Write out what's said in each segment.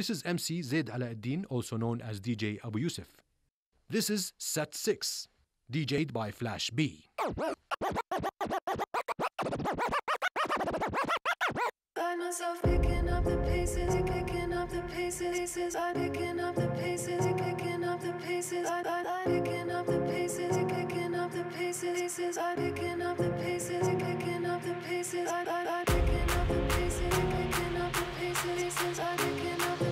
This is MC Zaid Alaeddin, also known as DJ Abu Yousef. This is Set 6, DJ'd by Flash B. Find myself picking up the pieces, picking up the pieces, I picking up the pieces, picking up the pieces, I I picking up the pieces, picking up the pieces, I picking up the pieces, picking up the pieces, I I picking up the pieces, picking up the pieces, I picking up the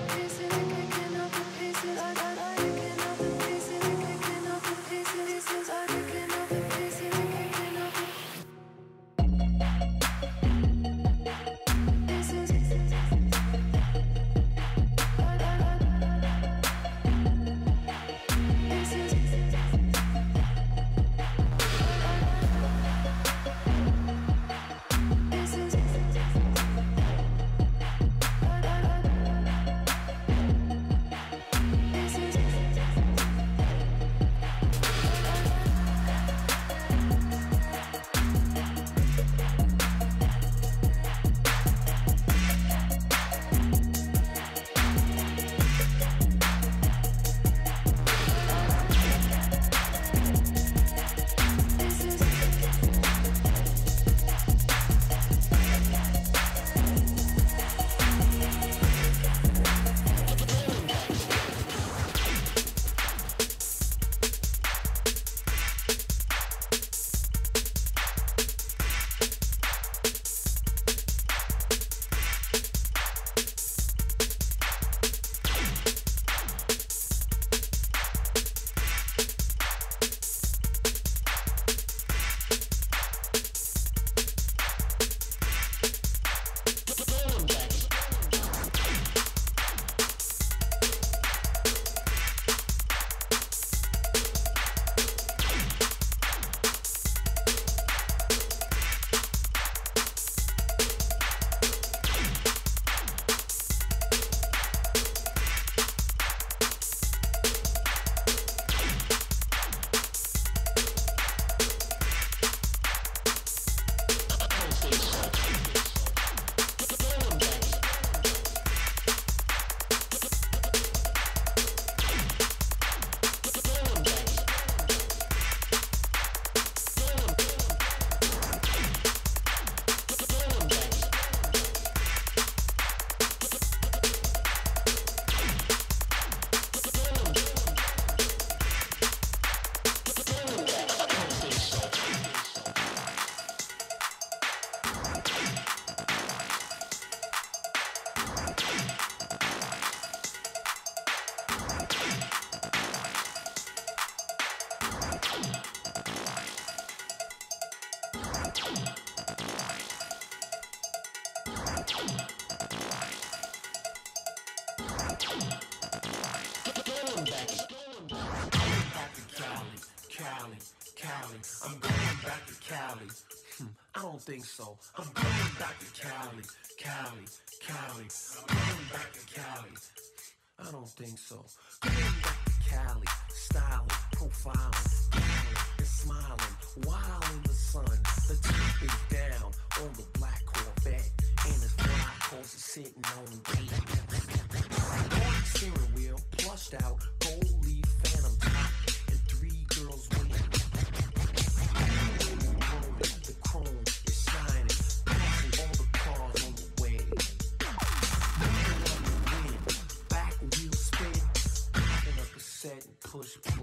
don't think so. I'm going back to Cali, Cali, Cali. I'm going back to Cali. I don't think so. Going back to Cali, styling, profiling, push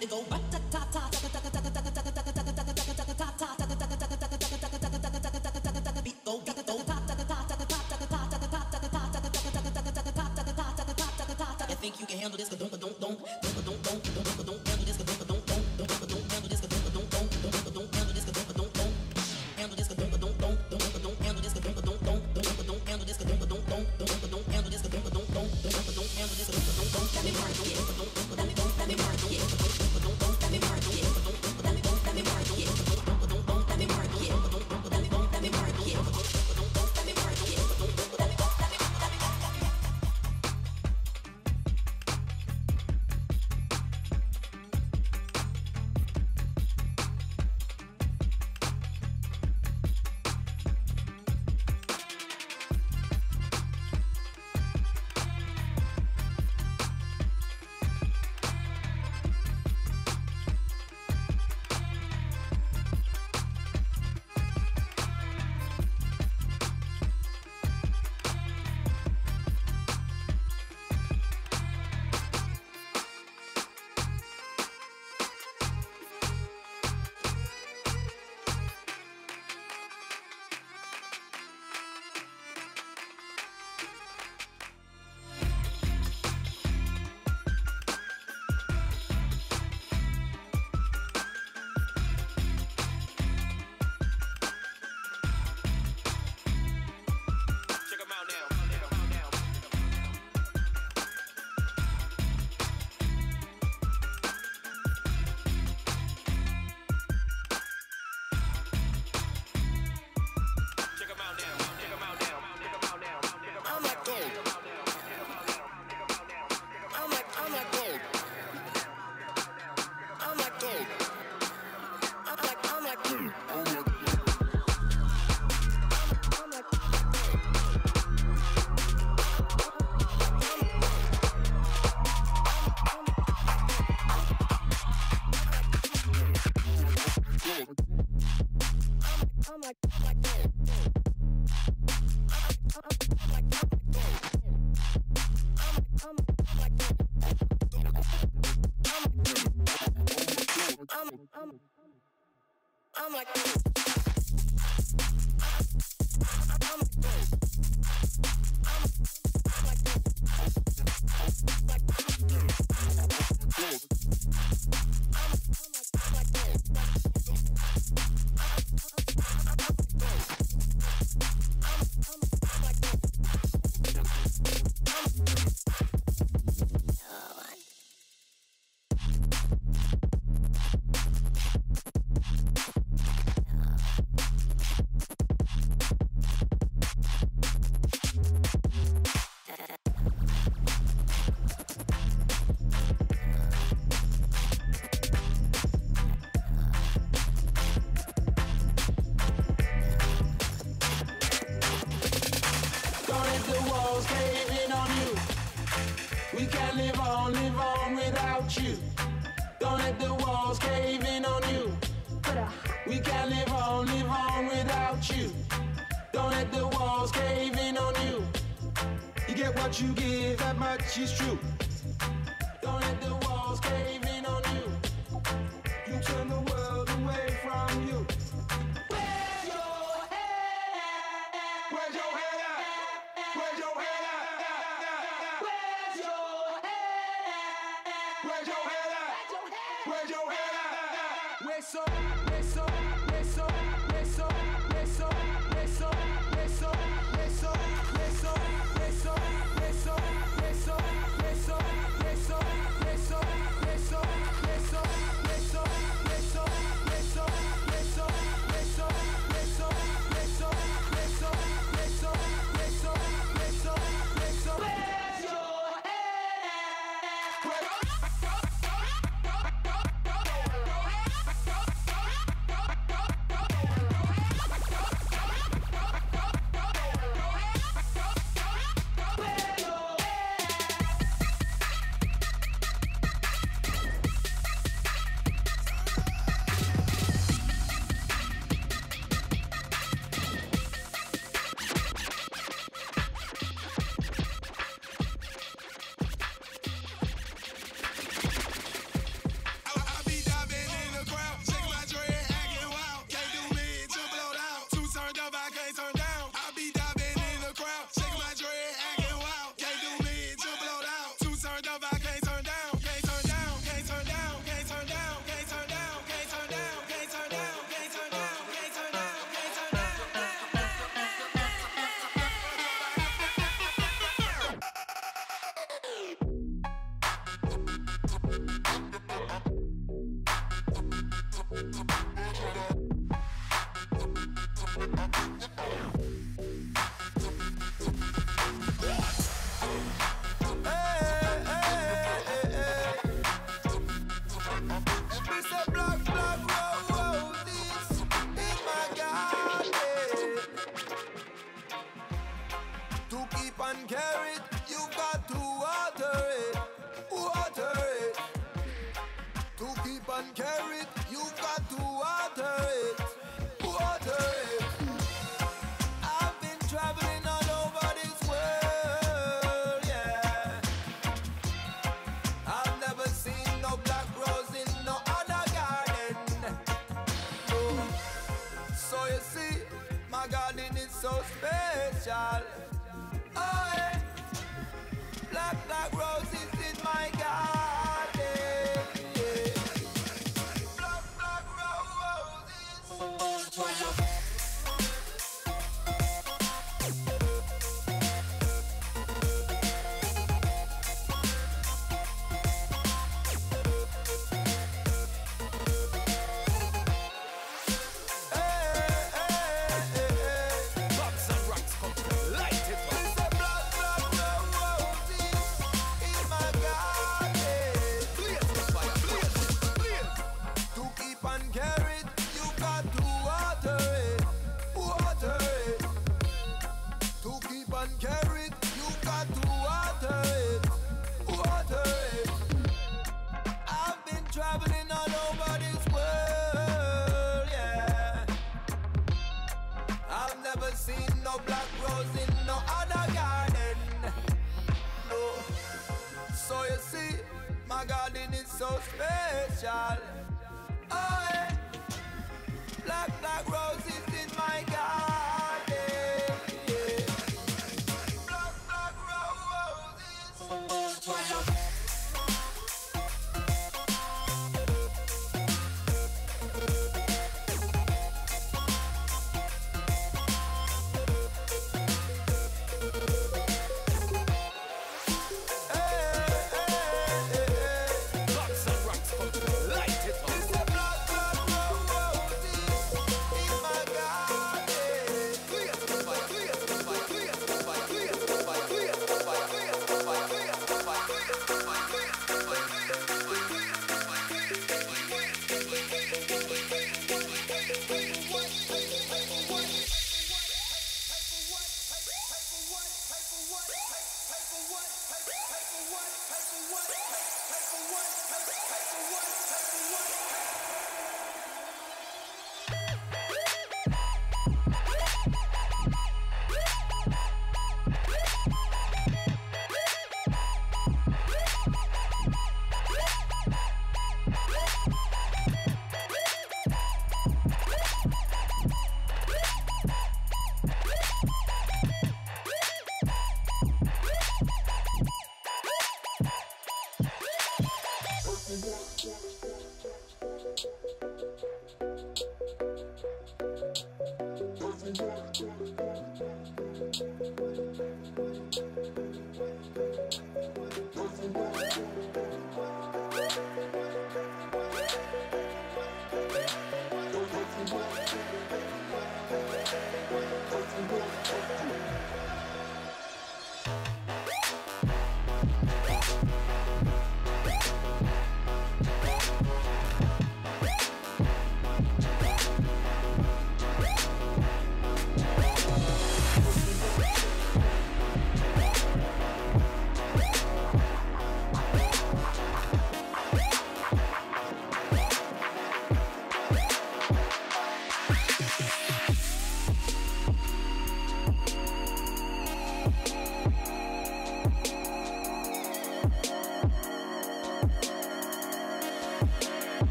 The kind of beat that go ta ta ta ta ta ta ta ta ta ta ta ta ta ta ta ta ta ta ta think you can handle this, don't, don't, don't, don't, don't, don't, don't, handle this, don't, don't, don't, don't, you give, that much is true.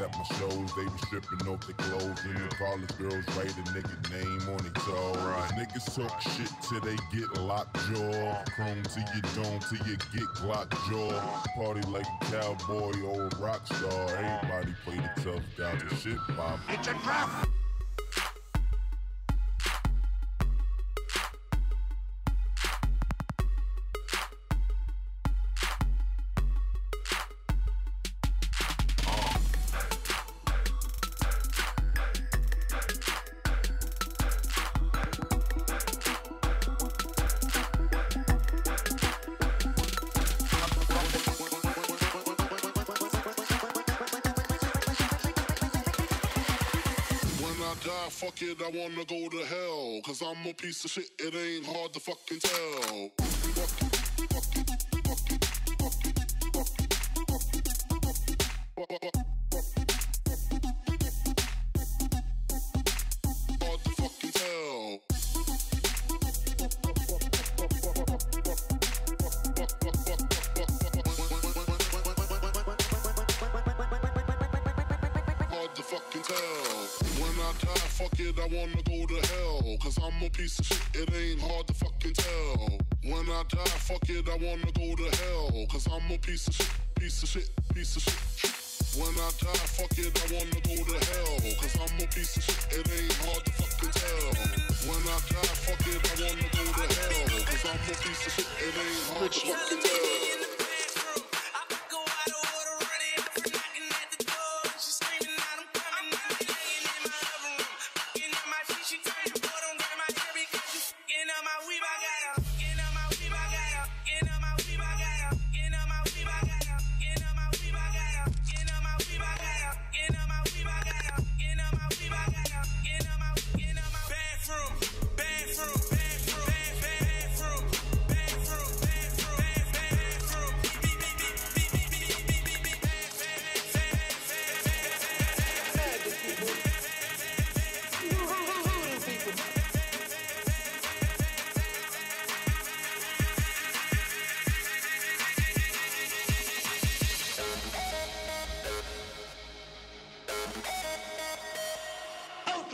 at my shows, they be stripping off their clothes. And if all the girls write a nigga name on their toes. Right. Niggas talk shit till they get locked jaw. Chrome till you don't, till you get Glock jaw. Party like a cowboy or a rock star. Everybody play the tough guy, the shit pop. It's a trap! I'm a piece of shit, it ain't hard to fucking tell.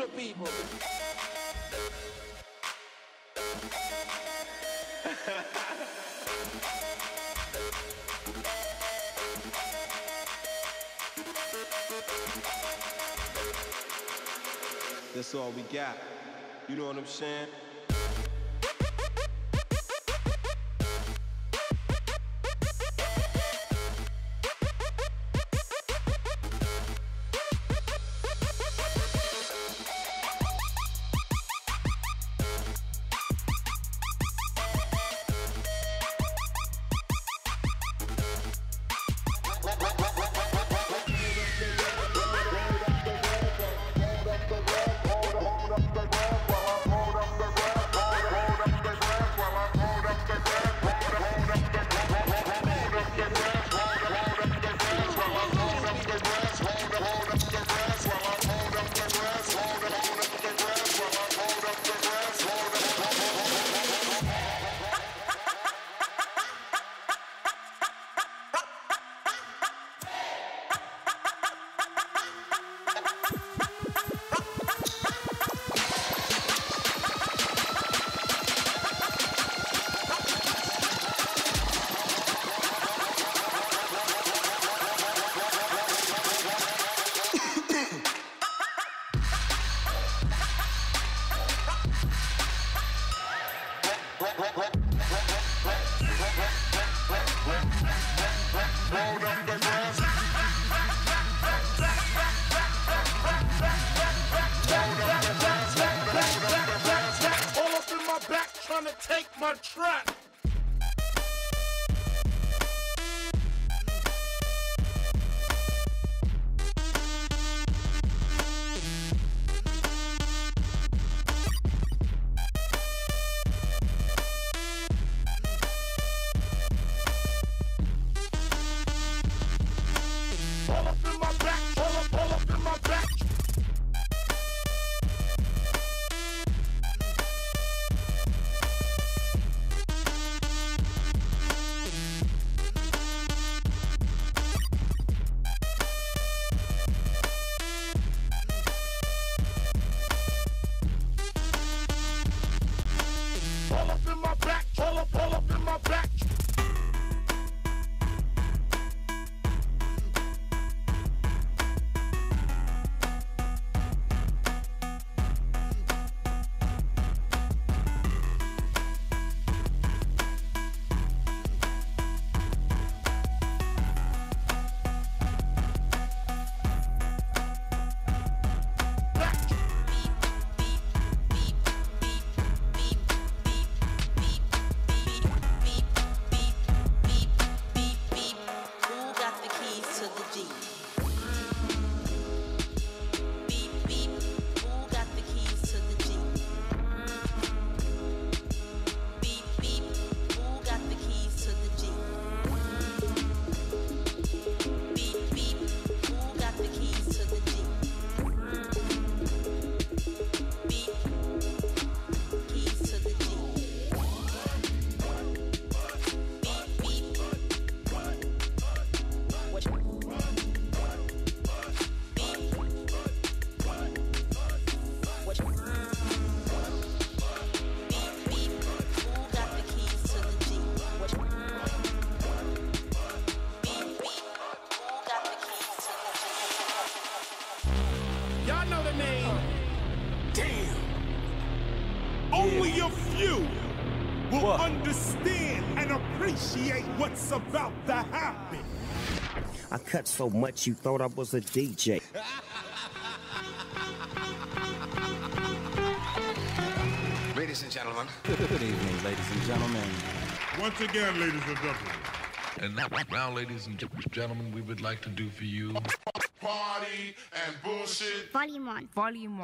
people. That's all we got. You know what I'm saying? Only a few will understand and appreciate what's about to happen. I cut so much you thought I was a DJ. Ladies and gentlemen. Good evening, ladies and gentlemen. Once again, ladies and gentlemen. And now, now, ladies and gentlemen, we would like to do for you. Party and bullshit. Volume 1. Volume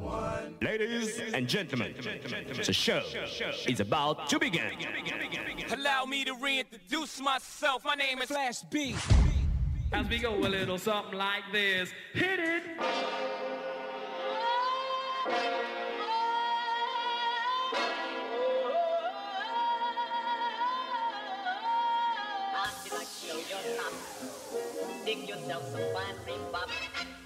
1. Ladies and gentlemen, the show is about to begin. Allow me to reintroduce myself. My name is Flash B. As we go a little something like this. Hit it! Yourself some fine rebop. Hidey,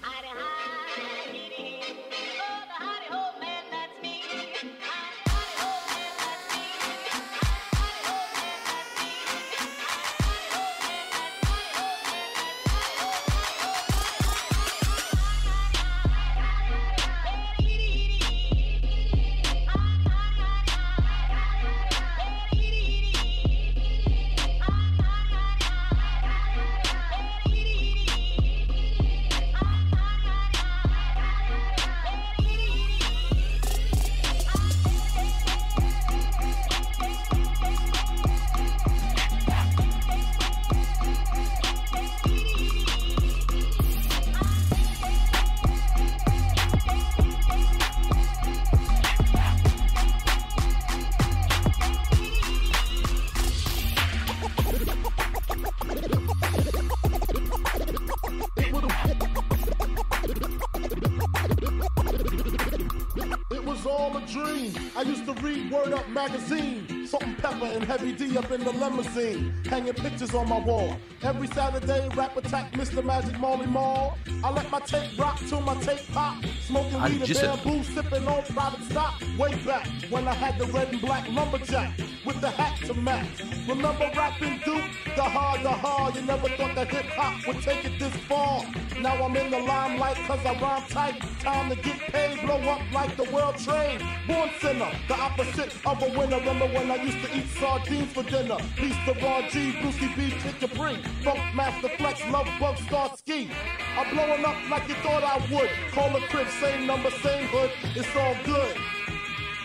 Every Saturday, rap attack Mr. Magic Marley Marl. I let my tape rock till my tape pop. Smoking weed and bamboo, sipping on private stock. Way back when I had the red and black lumberjack with the hat to match. Remember rapping Duke? The hard, the hard. You never thought that hip hop would take it this far. Now I'm in the limelight cause I rhyme tight. Time to get paid, blow up like the world trade. Born sinner, the opposite of a winner. Remember when I used to eat sardines for dinner? To Ron G, Brucey B, Kid Capri. Funk Master Flex, Love Bug, Starski. I'm blowing up like you thought I would. Call a crib, same number, same hood. It's all good.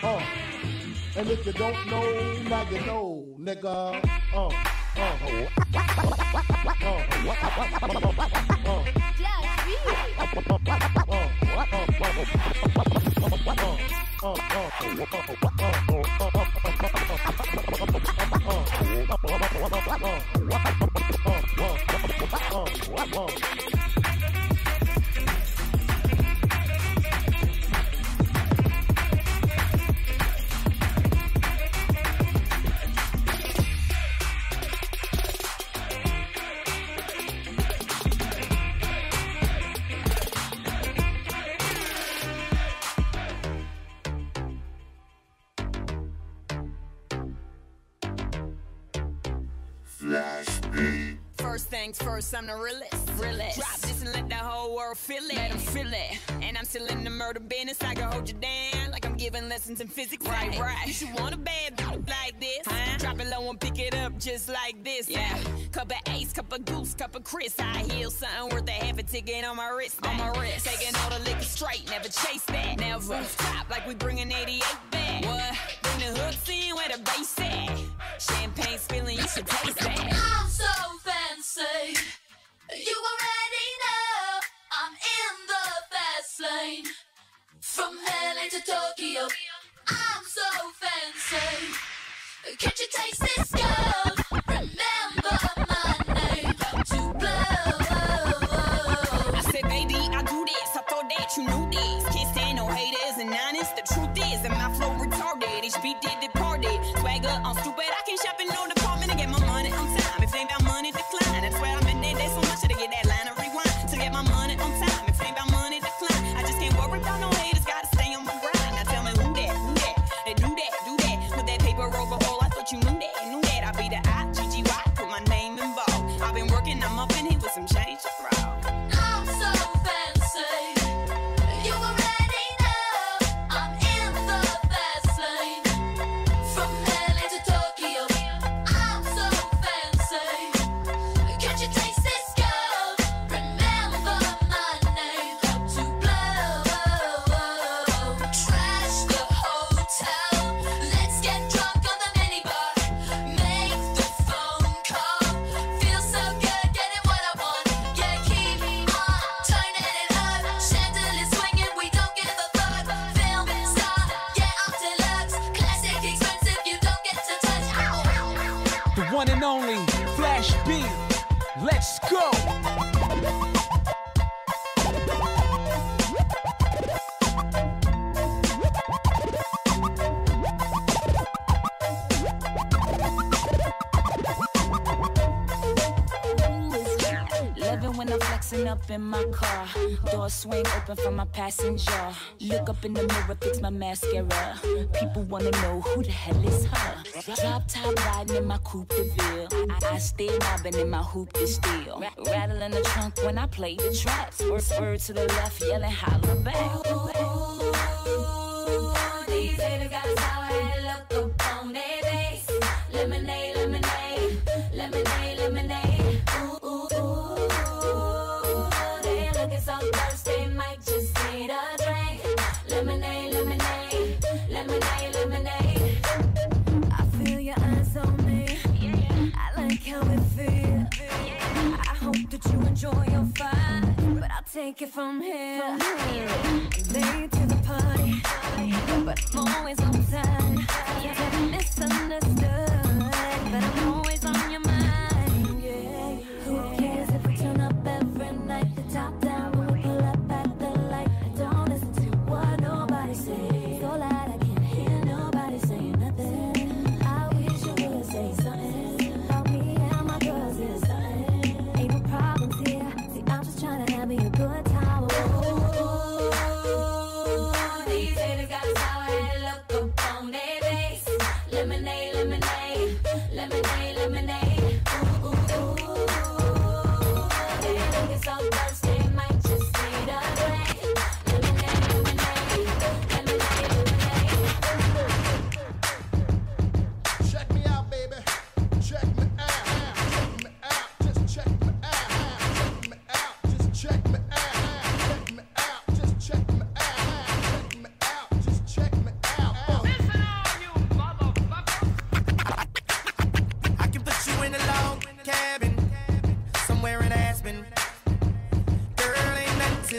Uh. And if you don't know, now you know, nigga. Uh. Uh. Flash first, I'm the realest. realest. Drop this and let the whole world feel it. Let 'em feel it. And I'm still in the murder business. I can hold you down like I'm giving lessons in physics. Right, right. You should want a bad like this. Huh? Drop it low and pick it up just like this. Yeah. Cup of ace, cup of goose, cup of Chris. I heal something worth a half a ticket on my wrist. On my wrist. Taking all the liquor straight, never chase that. Never. Stop like we bring bringing 88 back. What? Bring the hooks in where the bass at. Champagne spilling, you should taste that. I'm so fancy. You already know I'm in the fast lane. From LA to Tokyo, I'm so fancy. Can't you taste this gold? Door swing open for my passenger. Look up in the mirror, fix my mascara. People wanna know who the hell is her. Drop top riding in my coupe de ville. I, I stay mobbing in my hoop to steal. Rattling the trunk when I play the tracks. Word, word to the left, yelling holler back. Take it from here. Late to the party, but I'm always on time.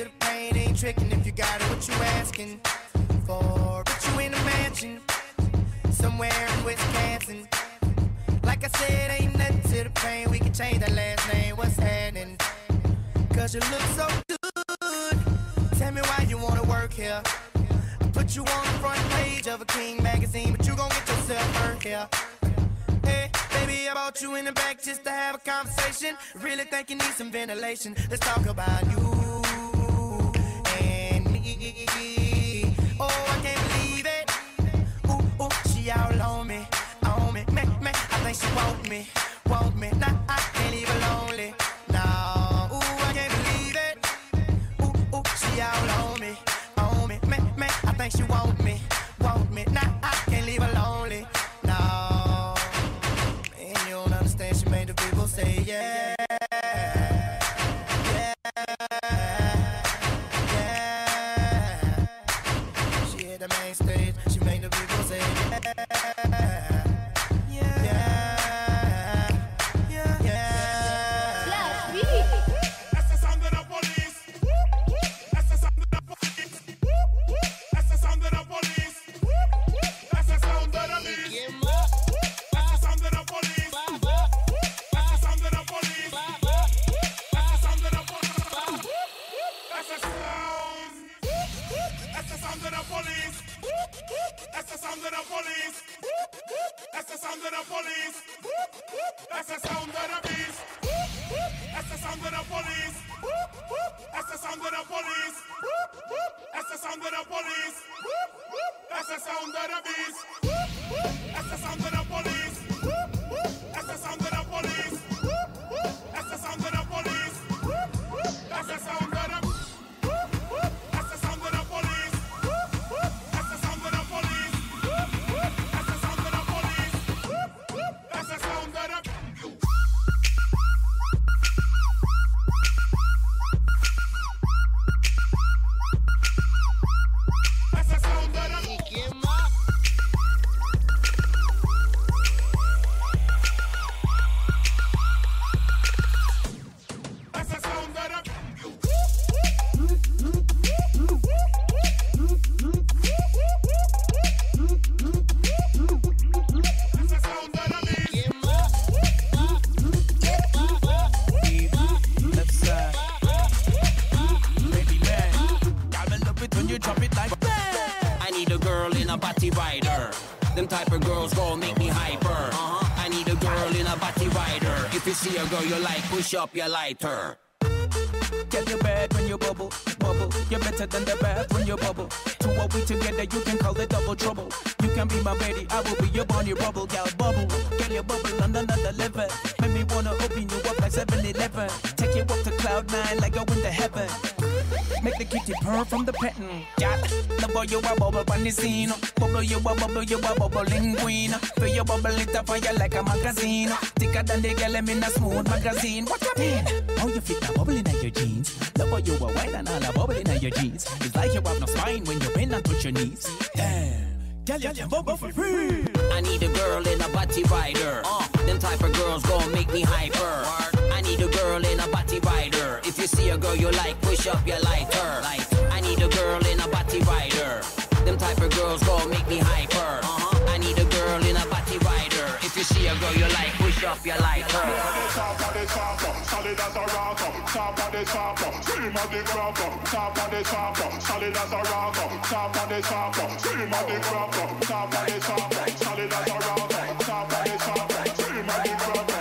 The pain, ain't tricking if you got it, what you asking for? But you in a mansion, somewhere in Wisconsin. Like I said, ain't nothing to the pain, we can change that last name, what's happening? Cause you look so good, tell me why you wanna work here. I put you on the front page of a King magazine, but you gon' get yourself hurt here. Hey, baby, I brought you in the back just to have a conversation. Really think you need some ventilation. Let's talk about you she all on me, on me, me, me. I think she want me, want me. Nah, I can't leave her lonely. Nah, ooh, I can't believe it. Ooh, ooh, she all on me, push up your lighter. Get your bad when you bubble, bubble. You're better than the bath when you bubble. Two are we together, you can call it double trouble. You can be my baby, I will be your Barney Rubble, gal bubble. Girl, you bubble on another level. Make me wanna open you up like 7-Eleven. Take you up to cloud nine like going to heaven. Make the kitty purr from the petting. Gal, the boy you a bubble on the scene. Bubble you a bubble, you a bubbling queen. Feel your bubble it up fire like a magazine. Thicker than the girl in a smooth magazine. What you mean? How you fit a bubble in your jeans? The boy you a white and all a bubble in your jeans. It's like you have no spine when you bend and touch your knees. Damn. Girl, you can bubble for free. I need a girl in a body rider. Uh, them type of girls gon' make me hyper. I need a girl in a body rider. If you see a girl you like, push up your lighter. I need a girl in a body rider. Them type of girls gon' make me hyper. Uh-huh. I need a girl in a body rider. If you see a girl you like, push up your lighter. Top of the chopper, solid as a rocker. Top of the chopper, scream of the grabber. Top of the chopper, solid as a rocker. Top of the chopper, scream of the grabber. Top of the chopper, solid as a rocker. Top of the chopper, scream of the grabber.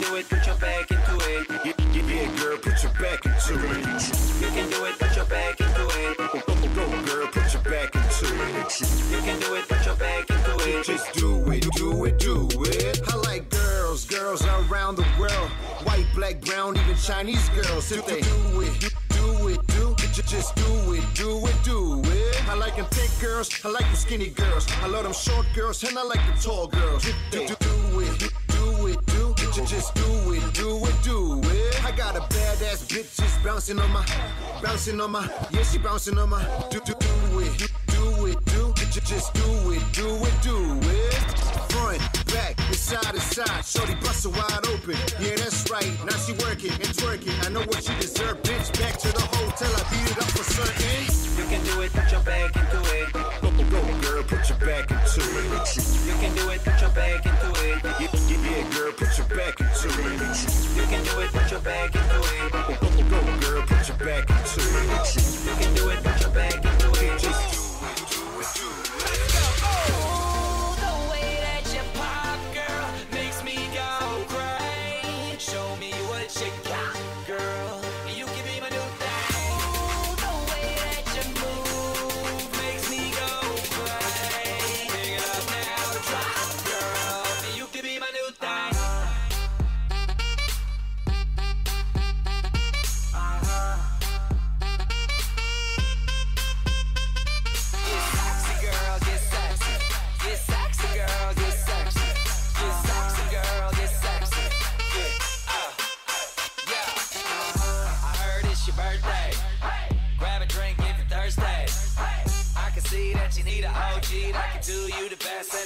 Can do it, put your back into it. Yeah, yeah, yeah, girl, put your back into it. You can do it, put your back into it. Go, go, girl, put your back into it. You can do it, put your back into it. Just do it, do it, do it. I like girls, girls around the world. White, black, brown, even Chinese girls. If they do it, do it, do it, just do it, do it, do it. I like them thick girls, I like them skinny girls. I love them short girls, and I like them tall girls. If do do do it, ju- just do it, do it, do it. I got a badass bitch just bouncing on my, bouncing on my, yeah, she bouncing on my. Do, do, do it, do it, do it, ju- just do it, do it, do it. Front, back, and side to side. Shorty bust her wide open. Yeah, that's right. Now she working and twerking. I know what she deserve, bitch. Back to the hotel. I beat it up for certain. You can do it, put your back into it. Go, girl, put your back into it. You can do it, put your back into it. Yeah, girl, put your back into it. You can do it, put your back into it. Go, go, go, girl, put your back into it. You can do it,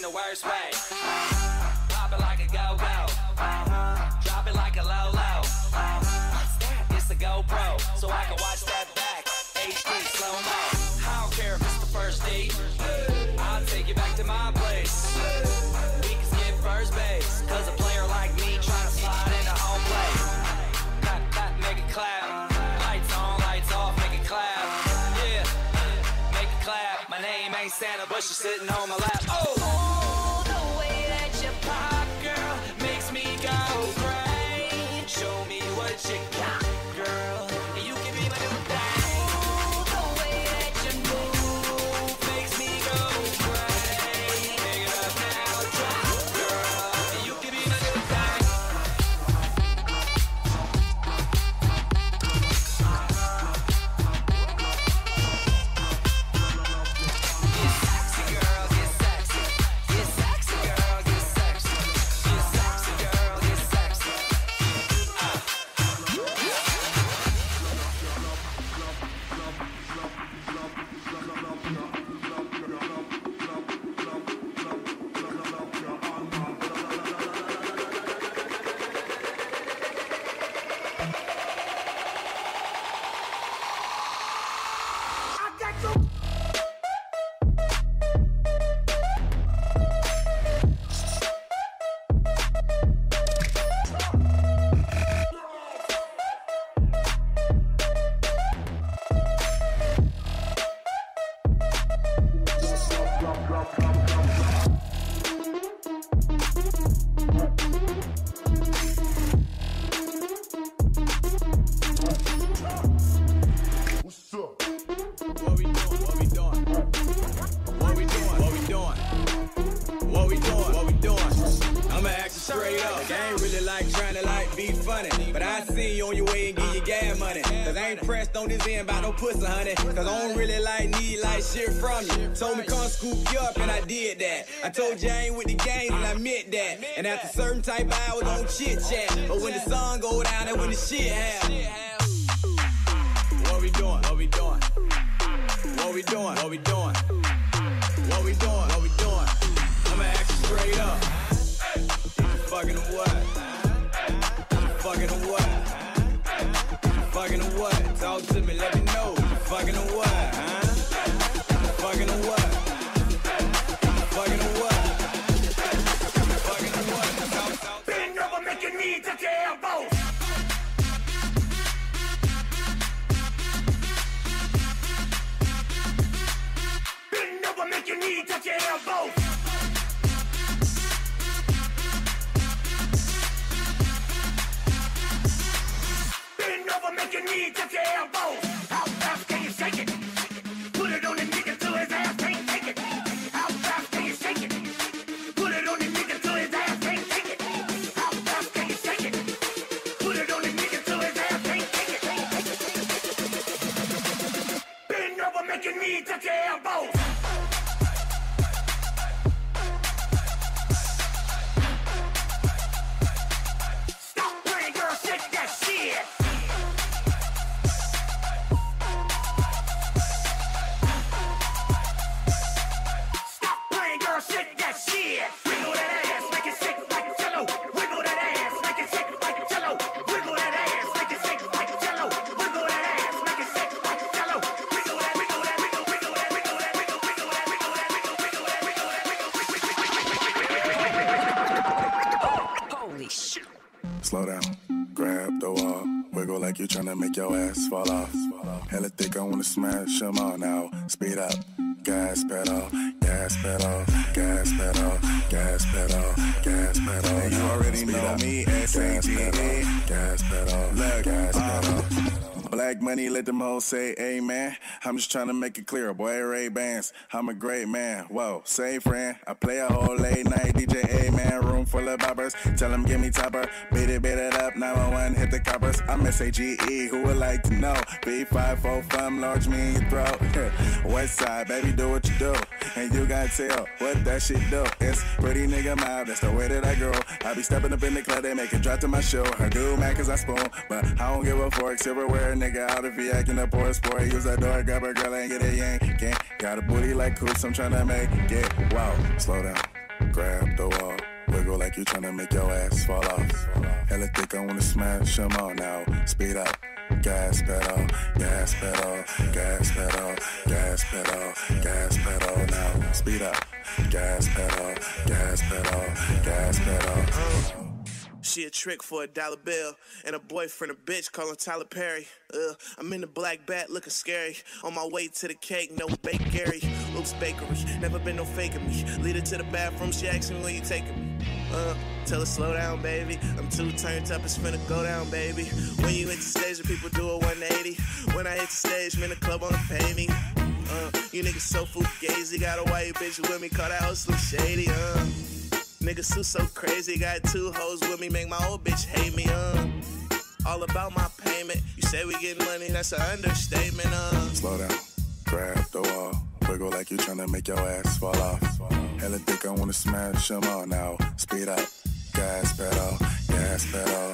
the worst way. Pop it like a go-go. Uh-huh. Drop it like a. What's that? It's a GoPro, so I can watch that back. HD slow-mo. I don't care if it's the first date. I'll take you back to my place. We can skip first base. Cause a player like me trying to slide into home plate. Clap, clap, make it clap. Lights on, lights off, make it clap. Yeah, make it clap. My name ain't Santa, but she's sitting on my lap. Oh! Funny. But I see you on your way and give you gas money. Cause I ain't pressed on this end by no pussy, honey. Cause I don't really like need like shit from you. Told me come scoop you up and I did that. I told you I ain't with the gangs and I meant that. And after certain type hours, don't chit chat. But when the sun go down, that's when the shit happen. What we doing? What we doing? What we doing? What we doing? What we doing? What we doing? I'ma ask you straight up. You fucking what? Fucking or what? You fucking or what? Talk to me, let me know. You fucking or what? Huh? You fucking or what? Fucking what? Fucking what? Bend over, make your knee touch your elbows. Bend over, make your knee touch your elbows. Bend over, make your knee touch your elbows. How fast them say amen. I'm just trying to make it clear, boy, Ray Bans. I'm a great man. Whoa, same friend. I play a whole late night DJ, amen. Room full of boppers. Tell them give me topper. Beat it, beat it up. 911, hit the coppers. I'm S-A-G-E, who would like to know? B545, fum, large me in your throat. West side, baby, do what you do. And you gotta tell what that shit do. It's pretty nigga mob, that's the way that I grow. I be stepping up in the club, they make it drop to my show. I do mad cause I spoon, but I don't give a fork. Silverware, nigga, out if he acting up or a sport. Use that door, grab a girl and get a yank. Got a booty like coops, I'm tryna make it. Wow, Slow down, grab the wall, wiggle like you tryna make your ass fall off. Hella thick, I wanna smash smash 'em all now. Speed up, gas pedal, gas pedal, gas pedal, gas pedal, gas pedal now. Speed up, gas pedal, gas pedal, gas pedal. She a trick for a dollar bill, and a boyfriend a bitch calling Tyler Perry. Ugh, I'm in the black bat looking scary. On my way to the cake, no bake Gary. Luke's Bakery, never been no faking me. Lead her to the bathroom, she asking me where you taking me. Uh, tell her slow down, baby. I'm too turned up, it's finna go down, baby. When you hit the stage, the people do a 180. When I hit the stage, man, the club wanna pay me. Uh, you niggas so fugazi, got a white bitch with me, call that Slim Shady, uh. Niggas so so crazy, got two hoes with me, make my old bitch hate me, uh. All about my payment. You say we getting money, that's an understatement, uh. Slow down, grab the wall, wiggle like you tryna make your ass fall off. Hella thick, I wanna smash 'em all now. Speed up, gas pedal, gas pedal,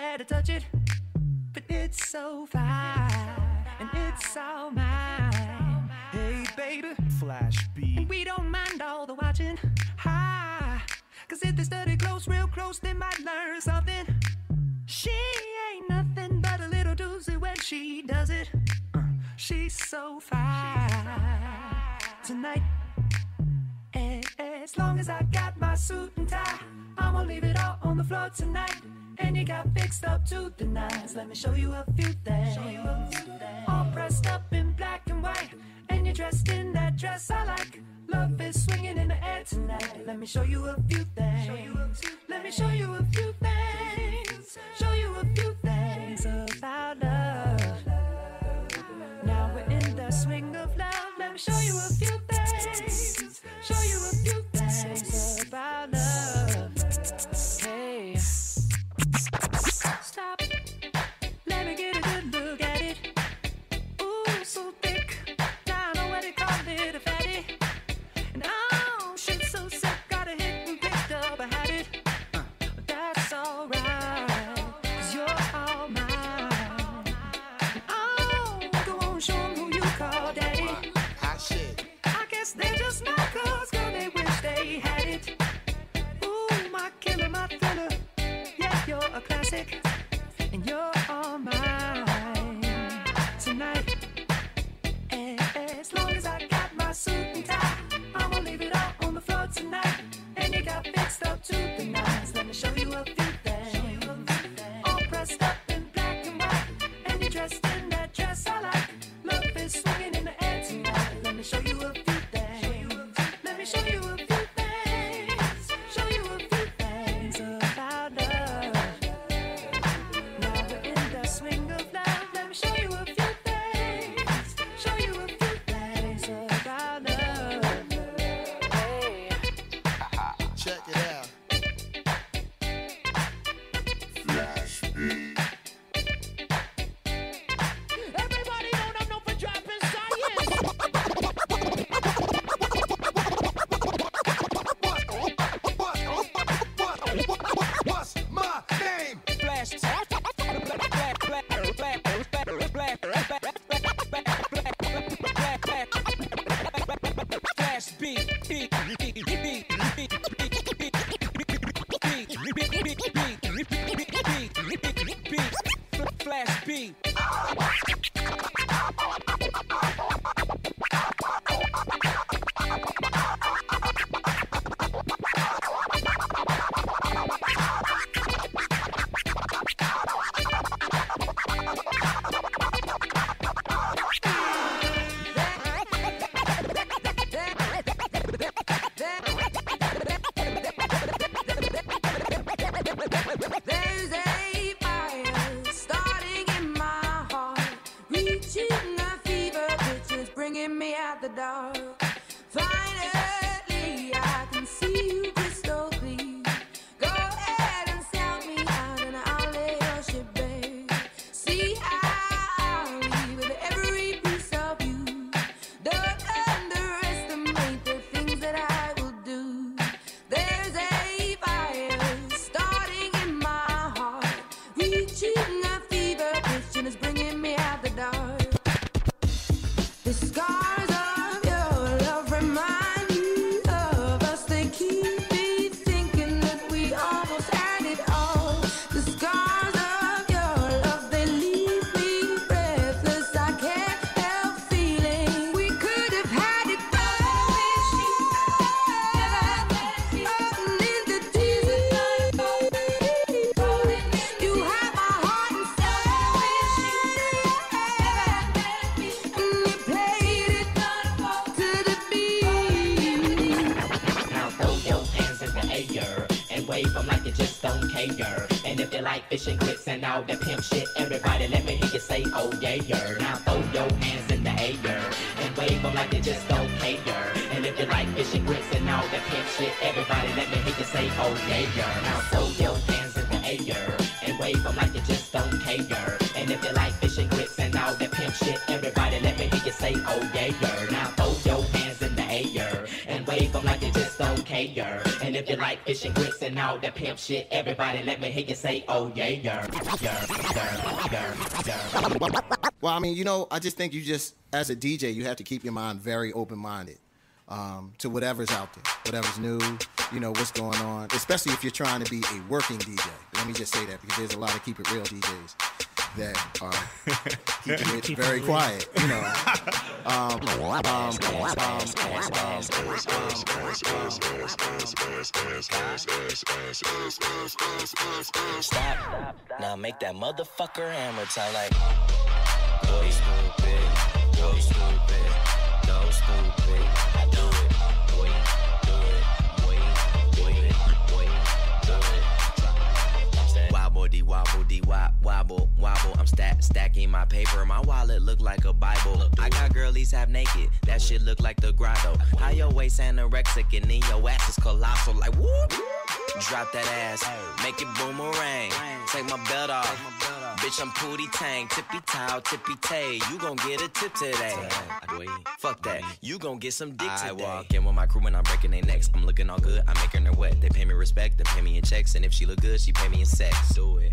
had to touch it. Show you pimp shit, everybody let me hear you say, oh yayer. Yer, yer, yer, yer. Well, I mean, you know, I just think you just, as a DJ, you have to keep your mind very open minded um, to whatever's out there, whatever's new, you know, what's going on, especially if you're trying to be a working DJ. Let me just say that because there's a lot of keep it real DJs that are keeping it very quiet, you know. Stop. Now make that motherfucker hammer time like. Stupid. Stupid. Stupid. I do it. Wobble wobble. I'm stack stacking my paper. My wallet look like a Bible. I got girlies half naked. That shit look like the grotto. How your waist anorexic and then your ass is colossal. Like whoop. Drop that ass, make it boomerang. Take my belt off. Bitch, I'm Pootie Tang, tippy towel, tippy tay. You gon' get a tip today. Fuck that, you gon' get some dick today. I walk in with my crew and I'm breaking their necks. I'm looking all good, I'm making her wet. They pay me respect, they pay me in checks, and if she look good, she pay me in sex. Do it.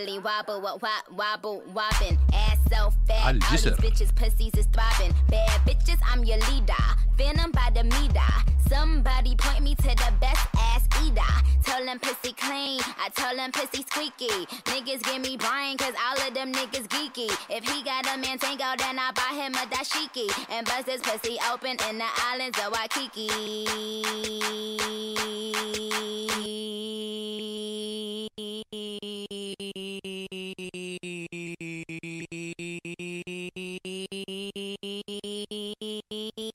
Wobbly wobble, wop, wop, wobble, wobbin'. Ass so fat, all these bitches pussies is throbbing. Bad bitches, I'm your leader. Venom by the meter. Somebody point me to the best ass eater. Tell them pussy clean, I tell them pussy squeaky. Niggas give me Brian, cause all of them niggas geeky. If he got a man tango, then I buy him a dashiki. And bust his pussy open in the islands of Miss,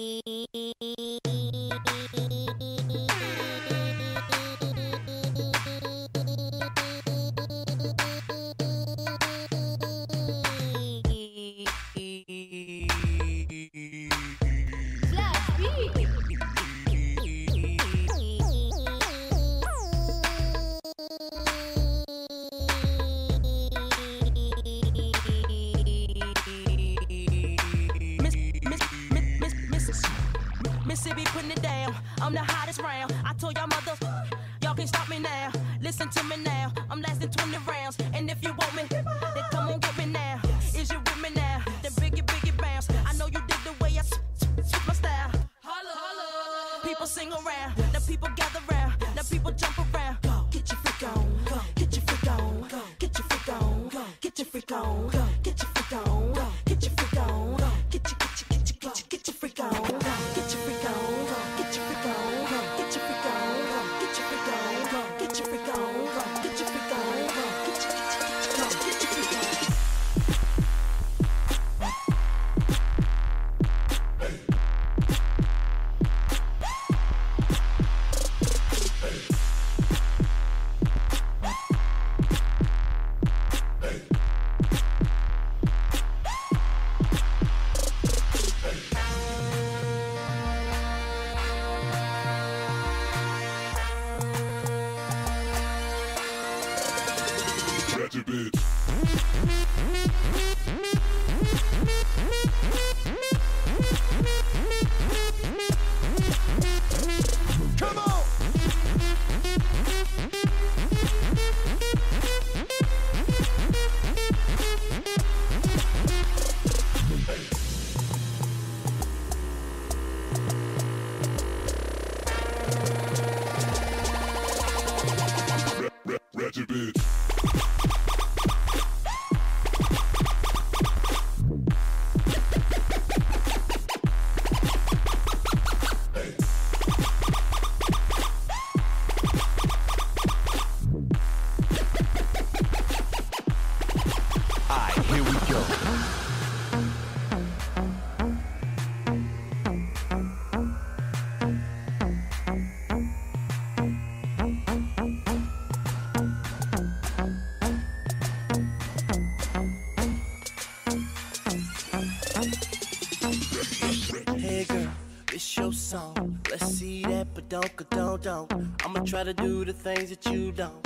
things that you don't.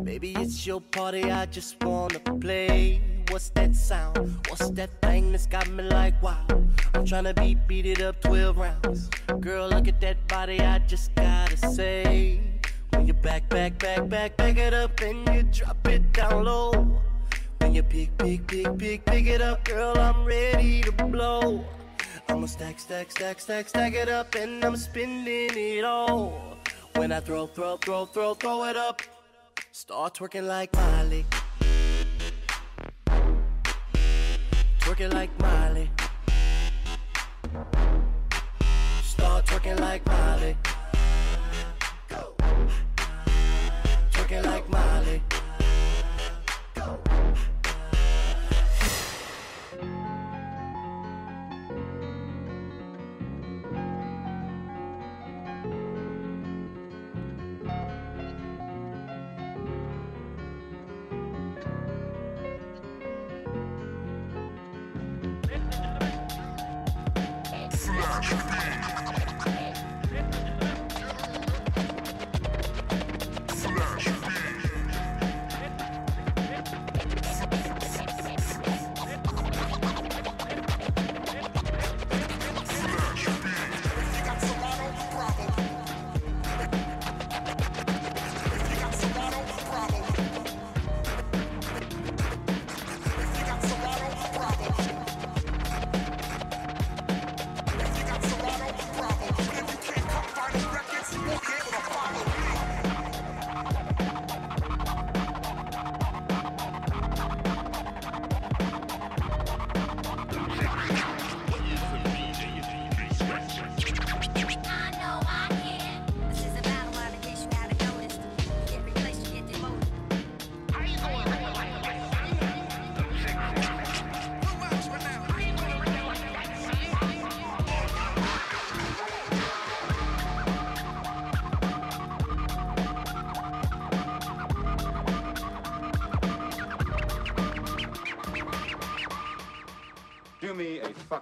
Maybe it's your party, I just wanna play. What's that sound? What's that thing that's got me like wow? I'm tryna beat, beat it up 12 rounds. Girl, look at that body, I just gotta say. When you back, back, back, back, back it up and you drop it down low. When you pick, pick, pick, pick, pick it up, girl, I'm ready to blow. I'ma stack, stack, stack, stack, stack it up, and I'm spending it all. When I throw, throw, throw, throw, throw it up, start twerking like Miley. Twerking like Miley. Start twerking like Miley. Twerking like Miley.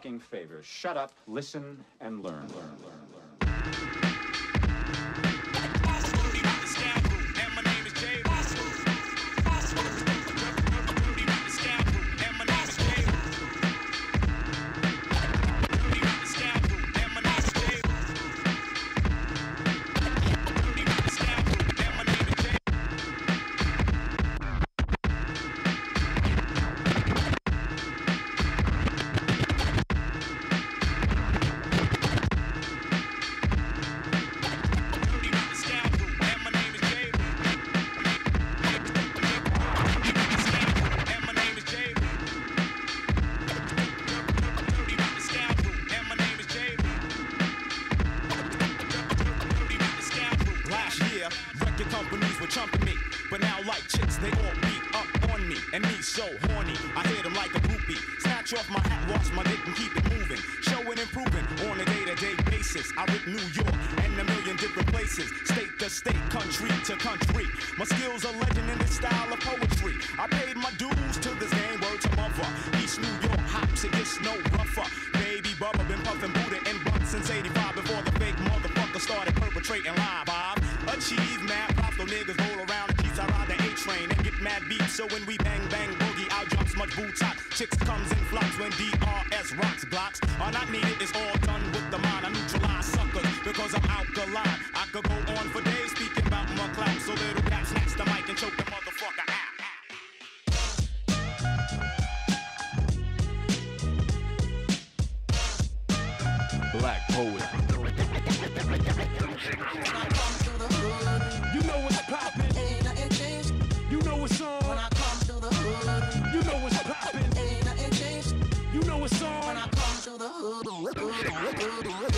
Fucking favor. Shut up, listen, and learn, learn, On. When I come through the hood.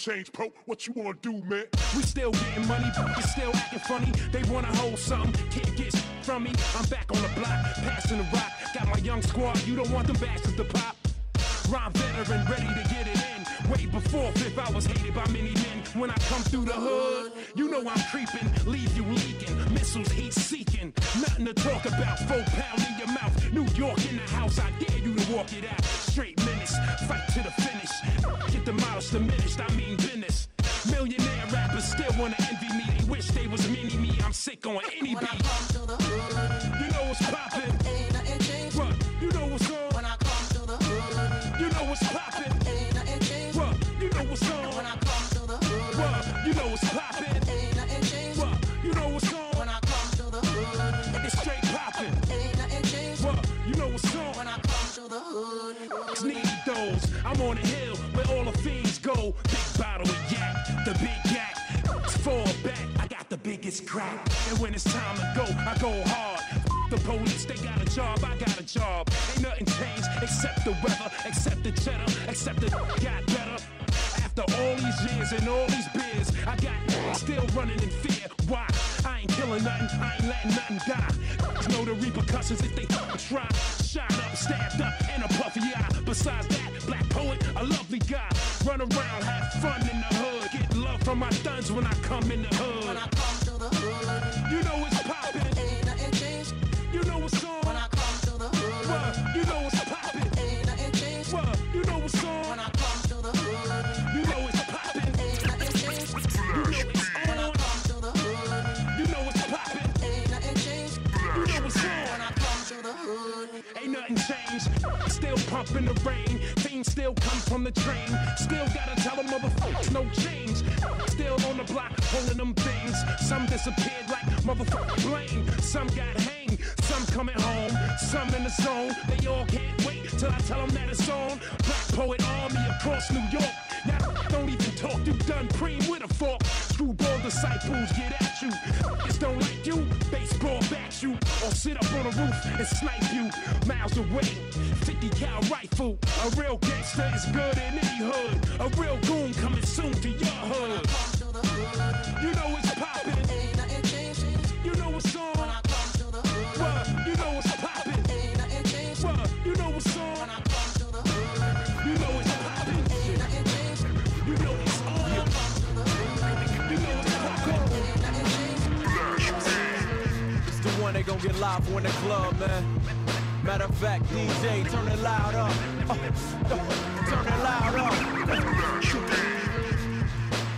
Pope. What you wanna do, man? We still getting money, but we still acting funny. They wanna hold something, can't get from me. I'm back on the block, passing the rock. Got my young squad, you don't want them bastards to pop. Rhyme veteran, ready to get it in. Way before fifth, I was hated by many men. When I come through the hood, you know I'm creeping, leave you leaking. Missiles heat seeking, nothing to talk about. Four pound in your mouth. New York in the house, I dare you to walk it out. Straight menace, fight to the finish. Get the miles diminished, I mean business. Millionaire rappers still wanna envy me. They wish they was mini me. I'm sick on any beat. On the hill where all the fiends go. Big bottle of yak, the big yak. Fall back, I got the biggest crack. And when it's time to go, I go hard. The police, they got a job, I got a job. Ain't nothing changed except the weather, except the cheddar, except the got better. After all these years and all these beers, I got still running in fear. Why? I ain't killing nothing, I ain't letting nothing die. Know the repercussions if they try. Shot up, stabbed up, and a puffy eye. Besides that, black poet, a lovely guy. Run around, have fun in the hood. Get love from my thuns when I come in the hood. When I come to the hood, you know it's poppin'. Ain't nothing changed. You know what's on. Nothing changed. Still pumping the rain. Fiends still come from the train. Still gotta tell them motherfuckers no change. Still on the block holding them things. Some disappeared like motherfucking blame. Some got hanged. Some coming home. Some in the zone. They all can't wait till I tell them that it's on. Black poet army across New York. Y'all don't even talk. You done preem with a fork. Screwball disciples get at you. It's don't like you. Baseball bat you. Or sit up on a roof and snipe you. Miles away. 50 cal rifle. A real gangster is good in any hood. A real goon coming soon to your hood. You know it's they gon' get live in the club, man. Matter of fact, DJ, turn it loud up. Uh, turn it loud up.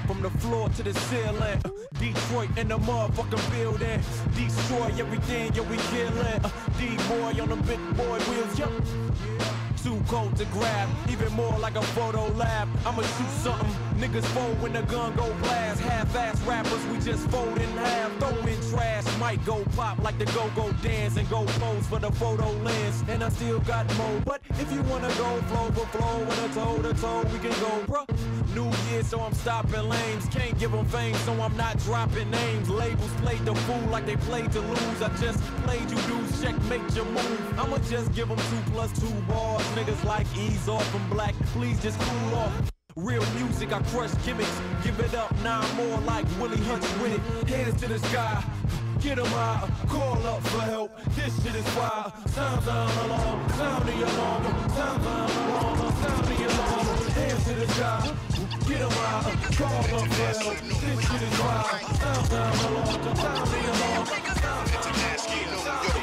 From the floor to the ceiling. uh, Detroit in the motherfucking building. Destroy everything, yo, we killin'. Uh, D-boy on the big boy wheels, yo. Too cold to grab, even more like a photo lab. I'ma shoot something, niggas fold when the gun go blast. Half-ass rappers, we just fold in half. Throw in trash, might go pop like the go-go dance and go pose for the photo lens. And I still got more, but if you wanna go flow for flow, with a toe to toe, we can go, bruh. New year, so I'm stopping lanes. Can't give them fame, so I'm not dropping names. Labels played the fool like they played to lose. I just played you dudes, checkmate your move. I'ma just give them two plus two bars. Niggas like ease off and black, please just cool off. Real music, I crush gimmicks. Give it up, nine more like Willie Hunch with it. Hands to the sky. Get 'em out, call up for help. This shit is wild. Sound down alarm, sound the alarm, sound down alarm, sound the alarm. Hands to the sky. Get 'em out, call up for help. This shit is wild. Sound down alarm, sound the alarm. It's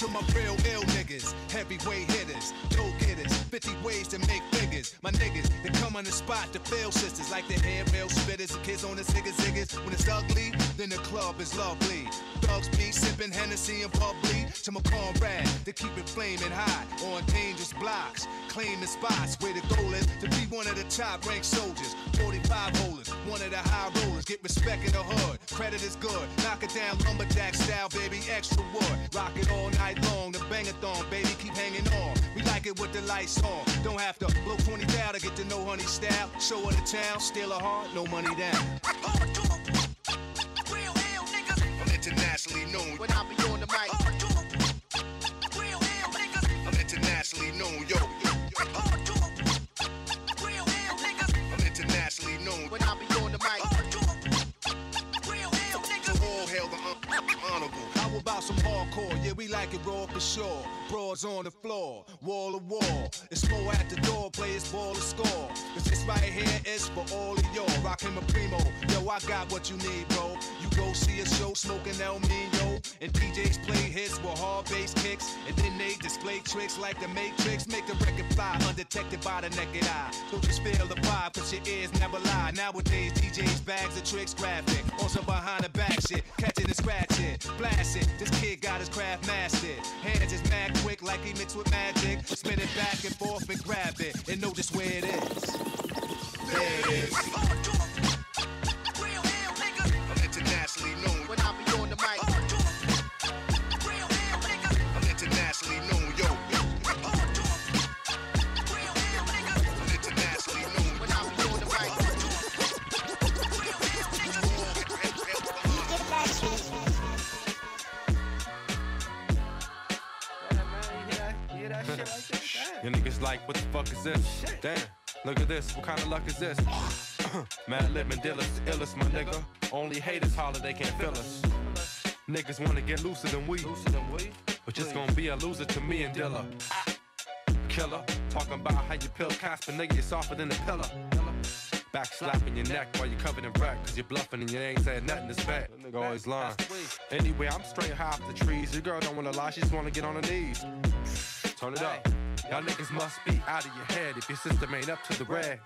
to my real ill niggas, heavyweight hitters, go getters, 50 ways to make figures. My niggas, they come on the spot to fail sisters like the hair mail spitters, kids on the ziggas ziggas. When it's ugly, then the club is lovely. Dogs be sipping Hennessy and bubbly to my comrade. They keep it flaming hot on dangerous blocks, claiming spots where the goal is to be one of the top ranked soldiers. 45 holders, one of the high rollers. Get respect in the hood, credit is good. Knock it down, lumberjack style, baby, extra wood. Rock it all night long, the bangathon, baby, keep hanging on. We like it with the lights don't have to blow 20 down to get to know honey style. Show her the town, steal her heart, no money down. Real hell, niggas. I'm internationally known when I be on the mic. Real hell, niggas. I'm internationally known, yo. About some hardcore. Yeah, we like it raw for sure. Broads on the floor, wall to wall. It's more at the door, players ball to score. Cause this right here is for all of y'all. Rockin' my primo. Yo, I got what you need, bro. You go see a show smoking El Nino. And DJs play hits with hard bass kicks. And then they display tricks like the Matrix. Make the record fly undetected by the naked eye. Don't just feel the vibe, cause your ears never lie. Nowadays, DJs bags of tricks graphic. Some behind the back shit. Catching and scratching. Blast it. This kid got his craft mastered. Hands is mad quick like he mixed with magic. Spin it back and forth and grab it. And just where it is. There it is. Like, what the fuck is this? Damn, look at this, what kind of luck is this? Madlib and Dilla's the illest, my nigga. Only haters holler, they can't feel us. Niggas wanna get looser than we. But just gonna be a loser to me and Dilla. Killer, talking about how you pill Casper, nigga, you're softer than a pillar. Back slapping your neck while you're covered in wreck, cause you're bluffing and you ain't saying nothing that's bad. Nigga always lying. Anyway, I'm straight high off the trees. Your girl don't wanna lie, she just wanna get on her knees. Turn it up. Y'all niggas must be out of your head if your system ain't up to the red.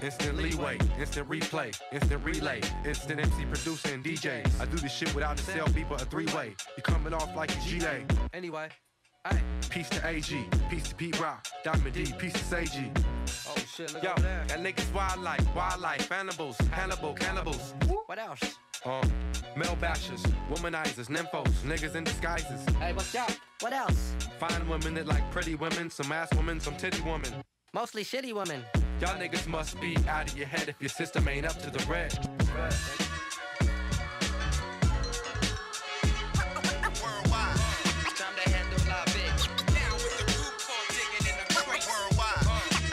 Instant leeway, instant replay, instant relay, instant MC producer and DJ. I do this shit without a cell but a three way. You coming off like a GA. Anyway, Peace to AG, peace to Pete Rock, Diamond D, peace to Sage. Oh shit, look Yo, over there. got niggas wildlife, wildlife, cannibals, Hannibal, cannibals. What else? Um, male bashers, womanizers, nymphos, niggas in disguises. Hey, what's up? What else? Fine women that like pretty women, some ass women, some titty women. Mostly shitty women. Y'all niggas must be out of your head if your system ain't up to the red. Time to handle our bitch. Down with the group called digging in the crate. Worldwide.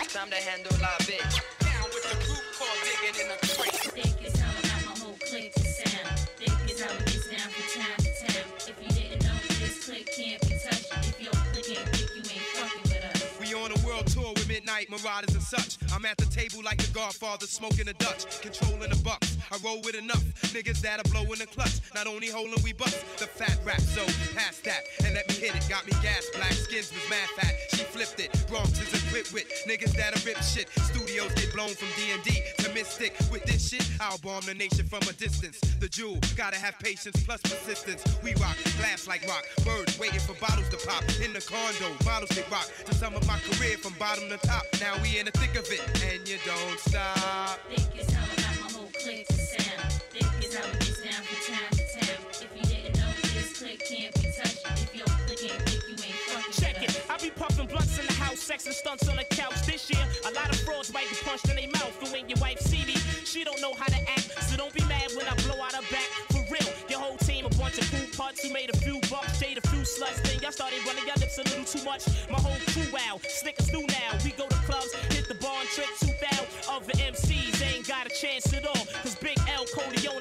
Time to handle our bitch. Down with the group called digging in the crate. Think it's how I got my whole clique to sound. Think it's how it gets down from town to town. If you didn't know, this clique can't be touched. If your clique ain't thick, you ain't fucking with us. We on a world tour with Midnight Marauders and such. I'm at the table like the Godfather, smoking a Dutch, controlling the bucks. I roll with enough niggas that are blowing the clutch. Not only holding we bust the fat rap, so pass that and let me hit it. Got me gas, black skins was mad fat. She flipped it. Bronx is equipped with niggas that are rip shit. Studios get blown from D&D to Mystic. With this shit, I'll bomb the nation from a distance. The jewel, gotta have patience plus persistence. We rock, glass like rock. Birds waiting for bottles to pop. In the condo, bottles get rock. To sum up my career from bottom to top. Now we in the thick of it, and you don't stop. Think it's how I got my whole clique to sound. Think it's how it gets down from town to town. If you didn't know, this clique can't be touched. If your clique ain't thick, you ain't fucking Check it. I be puffing blunts in the house, sex and stunts on the couch. This year, a lot of frauds might be punched in their mouth. And when your wife see me, she don't know how to act. So don't be mad when I blow out her back. For real, your whole team a bunch of cool parts who made a few bucks, shade a few sluts. Then y'all started running your lips a little too much. My whole crew wow, snickers through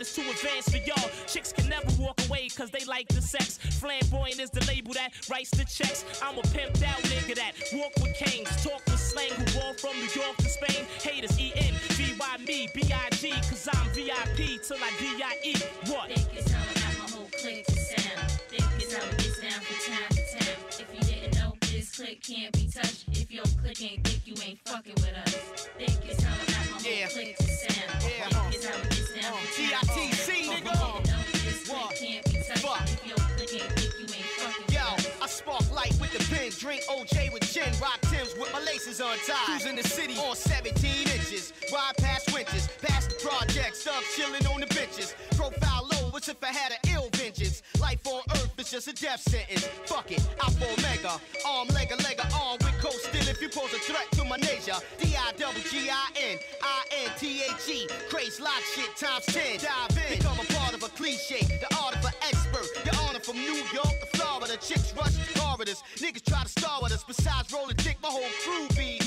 is too advanced for y'all. Chicks can never walk away cause they like the sex. Flamboyant is the label that writes the checks. I'm a pimped out nigga that walk with canes, talk with slang, who ball from New York to Spain. Haters E-N, V-Y me, B-I-G, cause I'm VIP till I D-I-E. What? Think it's how I got my whole clique to sound. Think it's how it gets down from town to town. If you didn't know, this clique can't be touched. If your clique ain't thick, you ain't fucking with us. Think it's how I got my whole clique to sound. Think it's how it gets down from drink OJ with gin, rock Tims with my laces untied. Cruising the city on 17 inches, ride past winters, past the projects, up chilling on the benches. Profile low, as if I had an ill vengeance. Life on earth is just a death sentence. Fuck it, Alpha Omega, arm, leg, leg, arm with coast still. If you pose a threat to my nation, ya. D-I-double-G-I-N, I-N-T-H-E. Craze lock shit times 10. Dive in, become a part of a cliche. The art of an expert. the honor from New York the corridors. Niggas try to star with us. Besides rolling dick, my whole crew be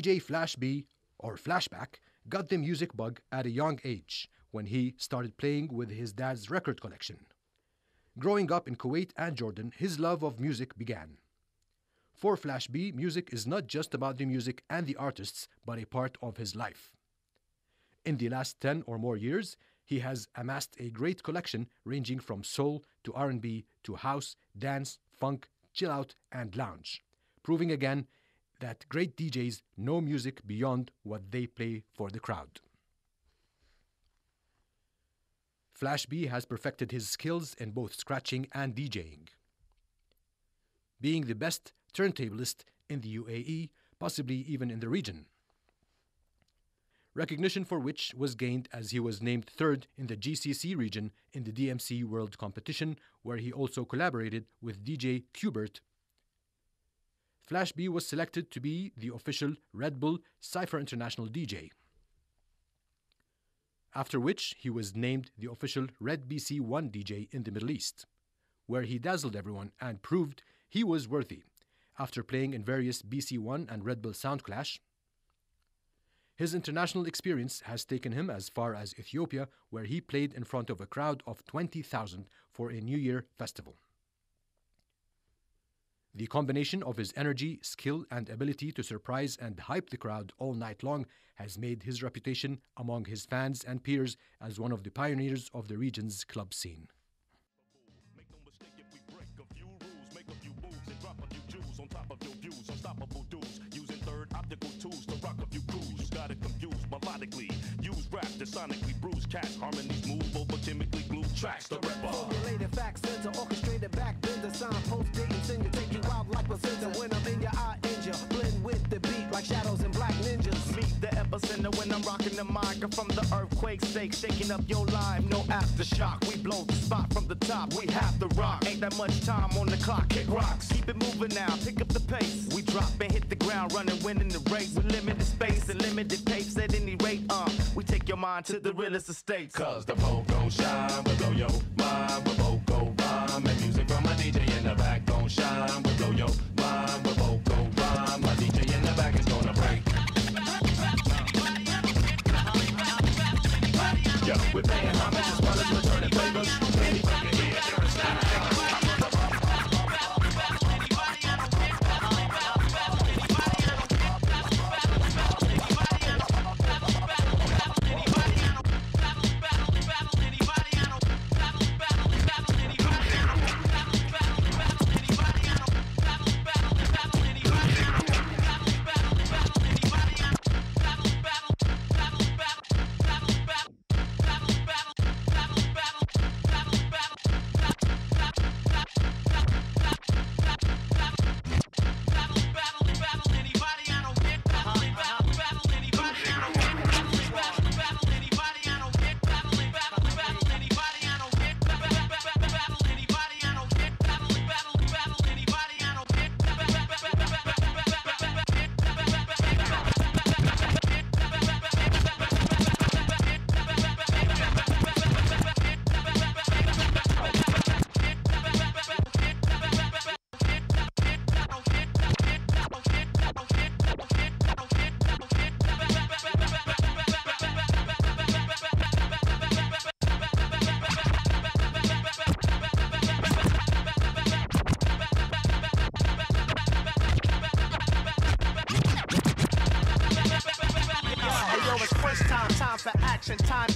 DJ Flash B, or Flashback, got the music bug at a young age when he started playing with his dad's record collection. Growing up in Kuwait and Jordan, his love of music began. For Flash B, music is not just about the music and the artists, but a part of his life. In the last 10 or more years, he has amassed a great collection ranging from soul to R&B to house, dance, funk, chill out and lounge, proving again that great DJs know music beyond what they play for the crowd. Flash B has perfected his skills in both scratching and DJing. Being the best turntablist in the UAE, possibly even in the region. Recognition for which was gained as he was named third in the GCC region in the DMC World Competition, where he also collaborated with DJ Qbert Flash B was selected to be the official Red Bull Cypher International DJ. After which, he was named the official Red BC 1 DJ in the Middle East, where he dazzled everyone and proved he was worthy after playing in various BC 1 and Red Bull Sound Clash. His international experience has taken him as far as Ethiopia, where he played in front of a crowd of 20,000 for a New Year festival. The combination of his energy, skill, and ability to surprise and hype the crowd all night long has made his reputation among his fans and peers as one of the pioneers of the region's club scene. melodically. Use rap to sonically bruise cats. Harmonies move over chemically tracks. The rapper. Formulated facts center, orchestrated back bender, signpost dating, send you, take you out like placenta. When I'm in your eye, injure, blend with the beat like shadows and black ninjas. Meet the epicenter when I'm rocking the mic from the earthquake stake, shaking up your life. No aftershock, we blow the spot from the top. We have to rock. Ain't that much time on the clock. Kick rocks, keep it moving now. Pick up the pace. We drop and hit the ground running, winning the race. With limited space and limited pace at any rate. Uh, we take your mind to the realest estates. Cause the pole gon' shine, we blow your mind, both go rhyme. And music from my DJ in the back gon' shine, we blow your mind, both go rhyme. My DJ in the back is gonna break. Yo, we're paying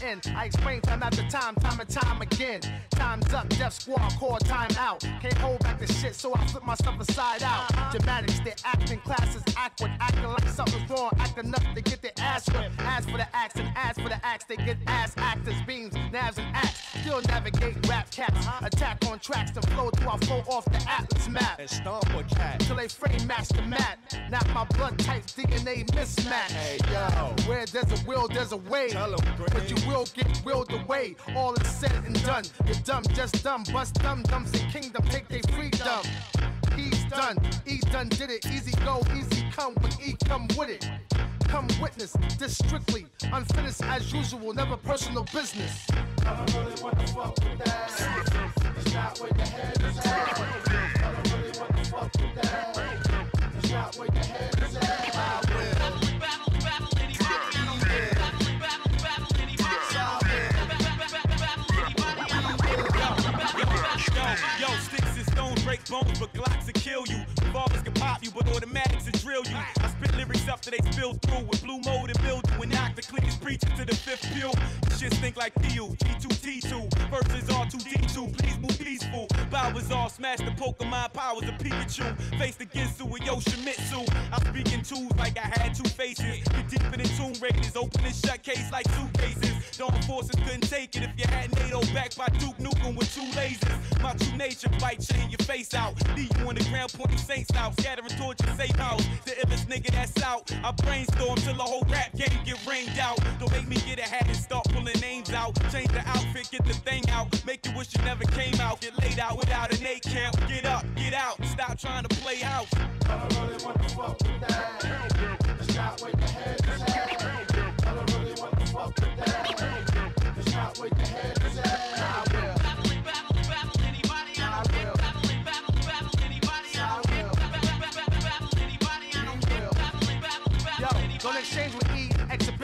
in. I explain time after time, time and time again. Time's up, Death Squad, call time out. Can't hold back the shit, so I flip my stuff aside out. Dramatics, they acting classes, awkward, acting like something's wrong, act enough to get their ass whipped. Ask for the axe and ask for the axe, they get ass actors, beams, nabs, and axe. Still navigate rap cats, attack on tracks to flow through I flow off the Atlas map. And stomp a cat. Till they frame match the mat. Not my blood type DNA mismatch. Hey, there's a will, there's a way. But you will get willed away. All is said and done. You're dumb, just dumb. Bust dumb, dumbs in kingdom, take their freedom. He's done, E done did it. Easy go, easy come, but E come with it. Come witness this strictly unfinished as usual, never personal business. I don't really want to fuck with that. It's not where your head is at. I don't really want to fuck with that. It's not where your head is at. Bones, but Glocks will kill you. Revolvers can pop you, but automatics will drill you. Spit lyrics till they spill through with blue mode and you. And knock the click is preaching to the fifth pew. Shit stink like Pew, G2T2. Versus R2D2, please move peaceful. Bowers all smash the Pokemon powers of Pikachu. Faced against with Yoshimitsu. I'm speaking twos like I had two faces. Get deeper than Tomb Raiders, open and shut case like suitcases. Dawn forces couldn't take it if you had NATO backed by Duke Nukem with two lasers. My true nature, bite chain your face out. Leave you on the ground pointing saints out. Scattering your safe house. The illest nigga that's out. I brainstorm till the whole rap game get rained out. Don't make me get a hat and start pulling names out. Change the outfit, get the thing out. Make you wish you never came out. Get laid out without an eight count. Get up, get out. Stop trying to play house. I don't really want to fuck with that. It's not where your head. I don't really want to fuck with that. It's not where your head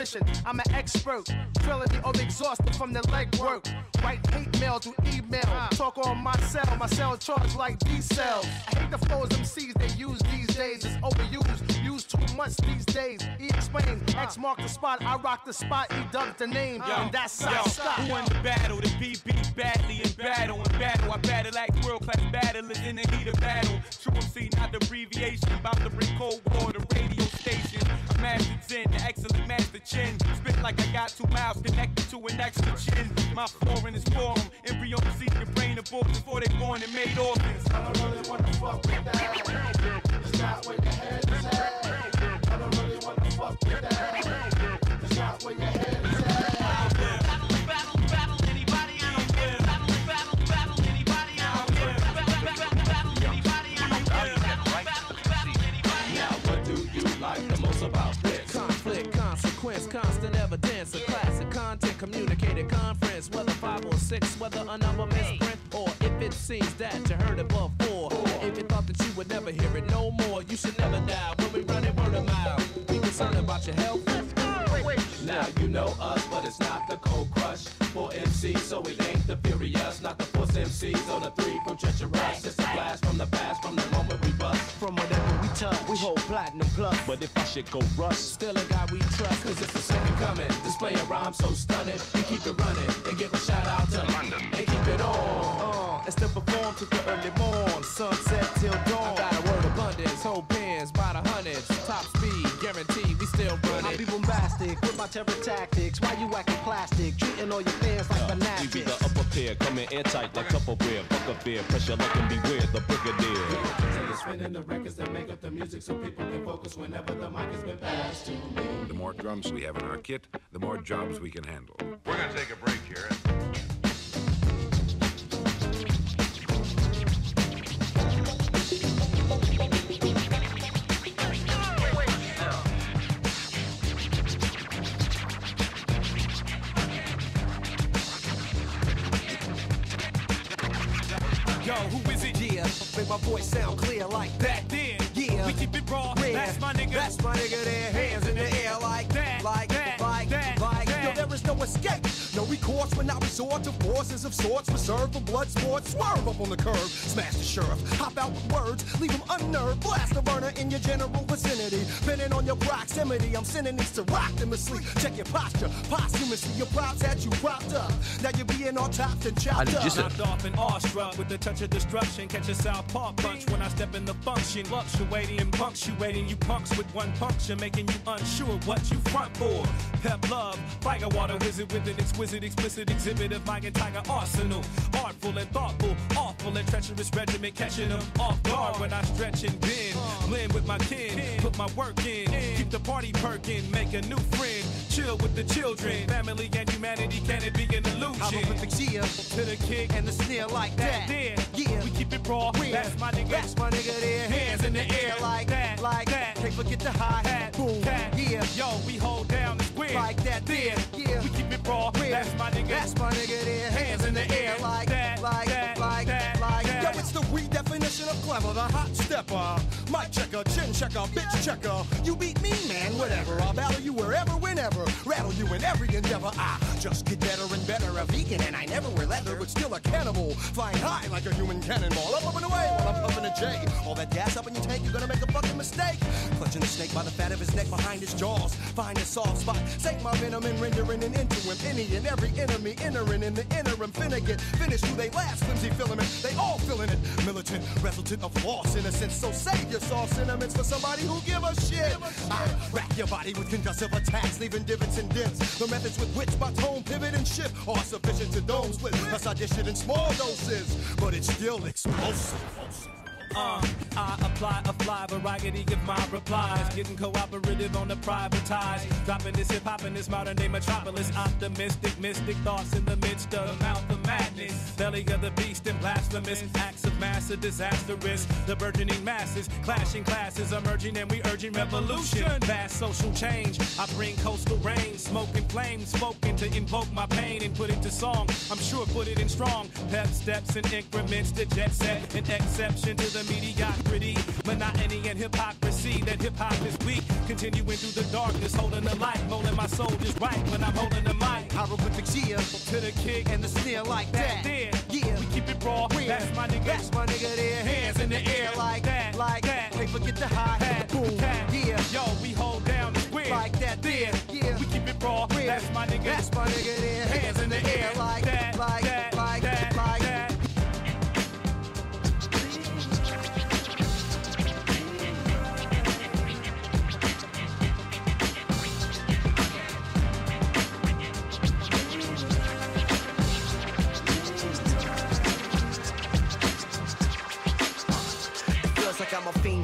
exhibition. I'm an expert. Trilogy of exhausted from the leg work. Write hate mail through email. Talk on my cell. My cell charge like D cells. I hate the flows MCs they use these days. It's overused. Used too much these days. E explains. X mark the spot. I rock the spot. E dubs the name. and that's how I stop. Who won the battle? The BB badly in battle. In battle, I battle like world class battlers in the heat of battle. True MC, not the abbreviation. About to bring cold war to radio station. I mastered Zen, the excellent master chin. Spit like I got two mouths connected to an extra chin. My foreign is forum. Embryo seek your brain abortion before they born and made orphans. Whether a number misprint, or if it seems that you heard it before. If you thought that you would never hear it no more, you should never die when we run it word of mouth. We concerned about your health. Now you know us, but it's not the cold crush. For MC, so it ain't the furious, not the force MCs on the three from treacherous. It's a blast from the past, from the moment we bust. From whatever we touch, we hold platinum plus. But if I shit go rust, Still a guy we trust, cause it's the second coming. Display a rhyme so stunning, we keep it running and give a shout out to the early morn, sunset till dawn. I got a word abundance, whole pins by the hundreds, top speed, guaranteed, we still I running. be bombastic with my terror tactics. Why you acting plastic? Treating all your fans like uh, We be the upper pair, coming airtight like Tupperware. Fuck a beer, pressure like and beware, the brigadier. Spinning the records that make up the music so people can focus whenever the mic has been passed to me. The more drums we have in our kit, the more jobs we can handle. We're gonna take a break here. Who is it? Yeah, make my voice sound clear like that. then, Yeah. we keep it raw. Yeah. That's my nigga. That's my nigga. Their hands in the air like That, like that, like that, like. that. Yo, there is no escape. No recourse when I resort to forces of sorts reserved for blood sports. Swerve up on the curb, smash the sheriff, hop out with words, leave him unnerved, blast the burner in your general vicinity. Depending on your proximity, I'm sending these to rock them asleep. Check your posture, posthumously, your props had you propped up. Now you're being all topped and chopped up. Knocked off and awestruck with the touch of destruction. Catch a southpaw punch when I step in the function. Fluctuating and punctuating you punks with one puncture, making you unsure what you front for. Pep love, fire water wizard with an exquisite, explicit exhibit of my entire arsenal. Artful and thoughtful, awful and treacherous regiment, catching them off guard when I stretch and bend. Blend with my kin, put my work in, keep the party perking, make a new friend, chill with the children. Family and humanity, can it be an illusion? I'm a perfect Gia to the kick and the snare like that. There, yeah, we keep it raw. Real. That's my nigga. That's my nigga there. Hands in the air like that, like that. Can't forget the hi hat, boom, yeah. Yo, we hold down the square like that. There, raw. That's my nigga. That's my nigga there. Hands in the air like that, like that, like that, like. Yo, it's the redefinition of clever, the hot stepper. Checker, chin checker, bitch checker. You beat me, man, whatever. I'll battle you wherever, whenever. Rattle you in every endeavor. I just get better and better. A vegan and I never wear leather, but still a cannibal. Flying high like a human cannonball. Up, up and away while I'm puffing a J. All that gas up in your tank, you're gonna make a fucking mistake. Clutching the snake by the fat of his neck behind his jaws. Find a soft spot. Take my venom and rendering an into him. Any and every enemy entering in the interim. Finna get finished who they last. Flimsy filament. They all feeling it. Militant, resultant of false innocence. So save your soft sentiments for somebody who give a shit. Ah, I rack your body with concussive attacks, leaving divots and dents. The methods with which my tone pivot and shift are sufficient to. Plus I dish it in small doses, but it's still explosive. Uh, I apply a fly variety of my replies. Getting cooperative on the privatized. Dropping this hip hop in this modern day metropolis. Optimistic, mystic thoughts in the midst of the mouth of madness. Belly of the beast and blasphemous. Acts of mass are disastrous. The burgeoning masses, clashing classes emerging and we urging revolution. Vast social change. I bring coastal rain, smoking flames, spoken to invoke my pain and put it to song. I'm sure put it in strong. Pep steps and increments to jet set. An exception to the mediocrity, monotony and hypocrisy. That hip hop is weak, continuing through the darkness, holding the light, molding my soul just right when I'm holding the mic. Hieroglyphic Gia to the kick and the snare like that. There, yeah, we keep it raw. Real. That's my nigga. That's my nigga there. Hands in the air like that, like that. Can't forget the hi hat, boom, cat. yeah. Yo, we hold down the square like that. There, yeah. We keep it raw. Real. That's my nigga. That's my nigga there. Hands in the air like that, like that, like that,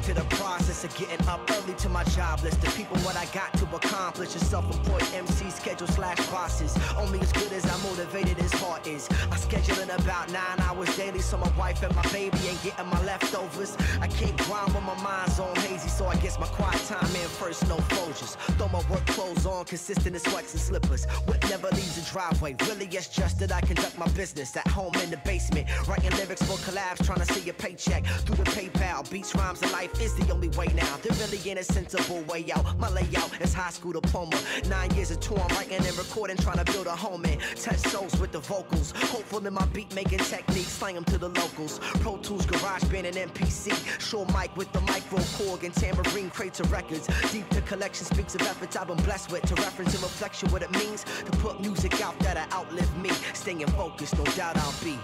to the process of getting up early to my job list. The people what I got to accomplish. A self-employed MC schedule slash bosses. Only as good as I'm motivated as heart is. I schedule in about nine hours daily, so my wife and my baby ain't getting my leftovers. I can't grind when my mind's on hazy, so I guess my quiet time in first, no closures. Throw my work clothes on, consistent in sweats and slippers. Whip never leaves the driveway. Really, it's just that I conduct my business at home in the basement. Writing lyrics for collabs, trying to see a paycheck through the PayPal. Beats, rhymes, and life is the only way now. There really ain't a sensible way out. My layout is high school diploma. Nine years of tour, I'm writing and recording, trying to build a home and Touch souls with the vocals. Hopeful in my beat making techniques, slang them to the locals. Pro Tools, GarageBand, and MPC. Shure mic with the micro Korg and tambourine crates of records. Deep the collection speaks of efforts I've been blessed with to reference and reflection what it means to put music out that'll outlive me. Staying focused, no doubt I'll be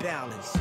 balanced.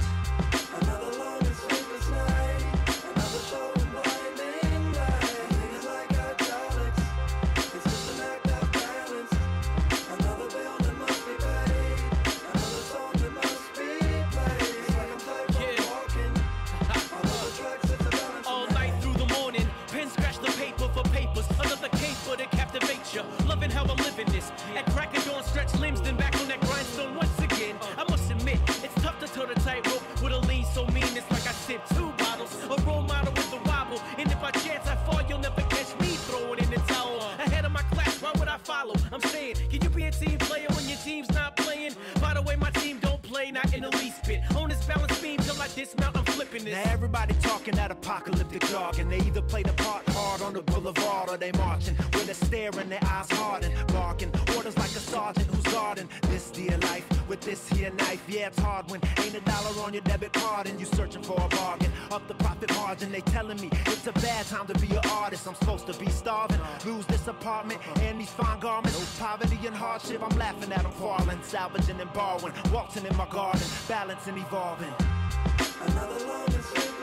Stretch limbs, then back on that grindstone once again. I must admit, it's tough to toe the tightrope with a lean so mean. It's like I sip two bottles, a role model with the wobble. And if I chance I fall, you'll never catch me throwing in the towel. Ahead of my class, why would I follow? I'm saying, can you be a team player when your team's not playing? By the way, my team don't play, not in the least bit. On this balance beam till I dismount, I'm flipping this. Now everybody talking that apocalyptic jargon. They either play the part hard on the boulevard or they knife, yeah, it's hard when ain't a dollar on your debit card and you searching for a bargain. Up the profit margin, they telling me it's a bad time to be an artist. I'm supposed to be starving, lose this apartment and these fine garments. Poverty and hardship, I'm laughing at them falling, salvaging and borrowing, waltzing in my garden, balancing, evolving. Another love is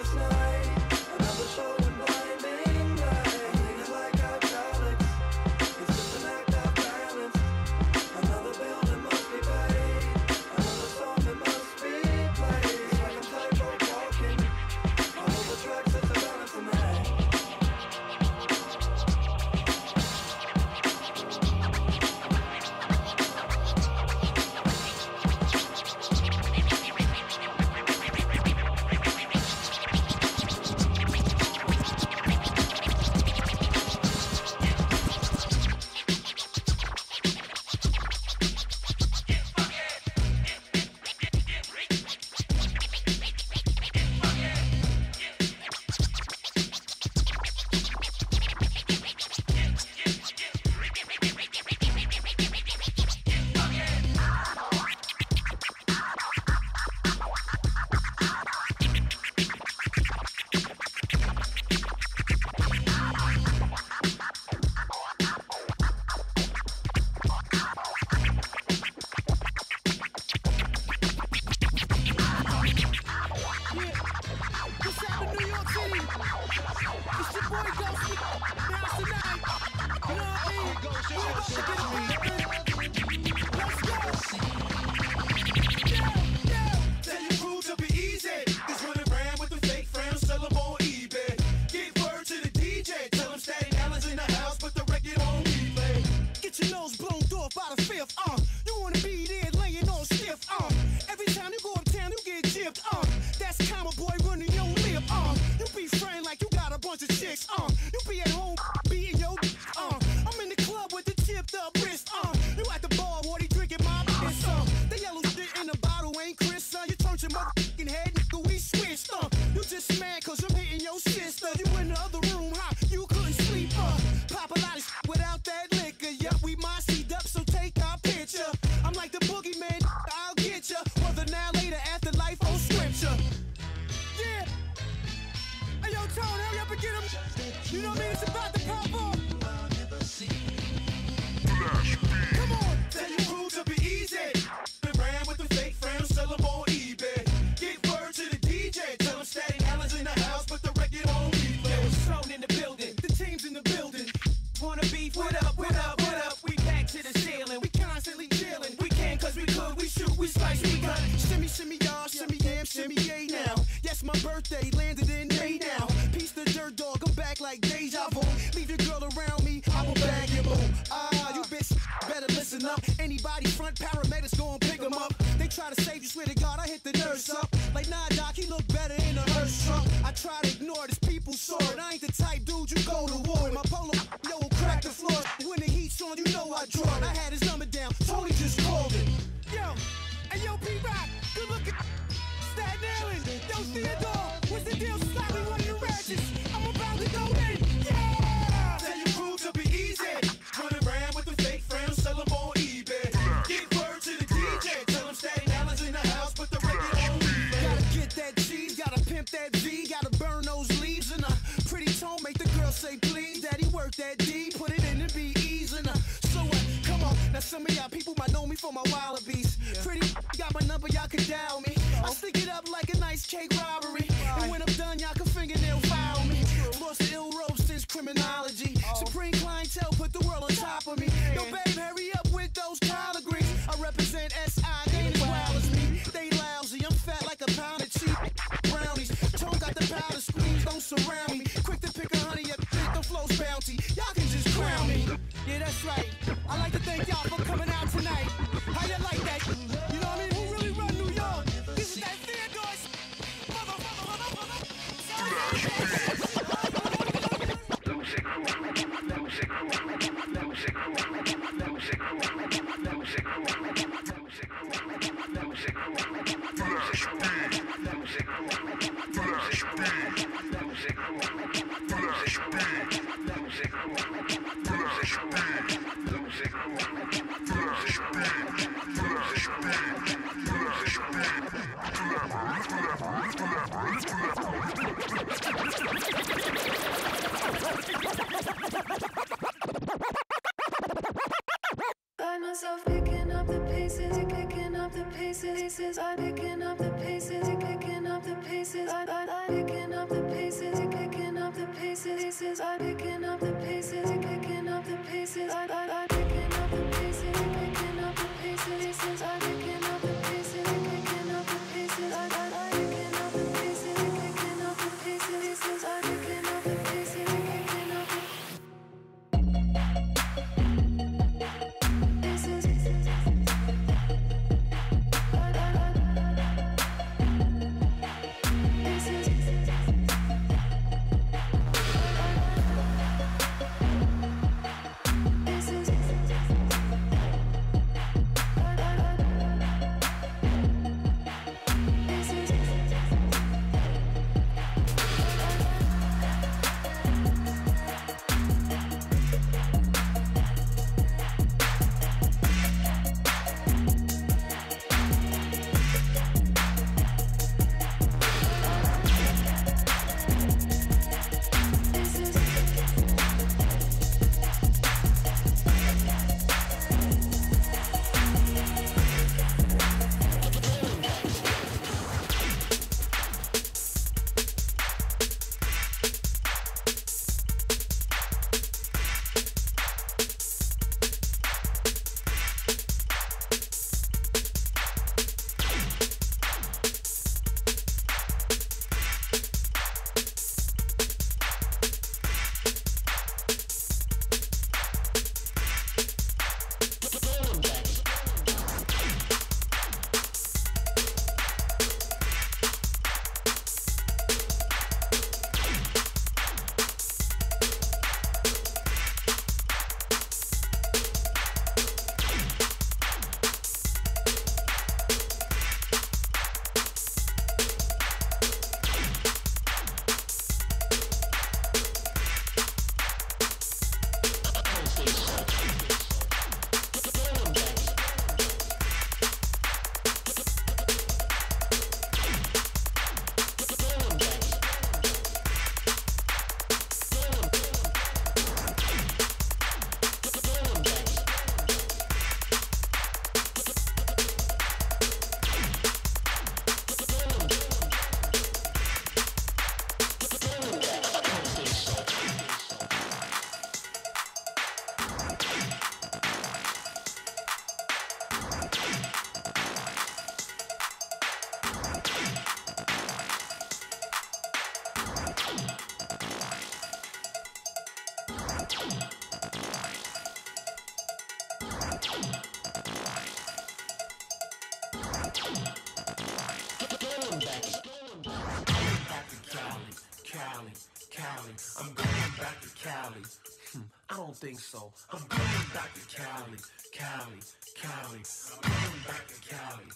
don't think so. I'm going back to Cali, Cali, Cali. I'm going back to Cali.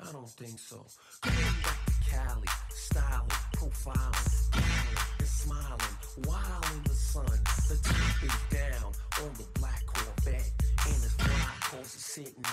I don't think so. Going back to Cali, styling, profiling, smiling, and smiling, while in the sun. The top is down on the black Corvette, and it's black cause it's sitting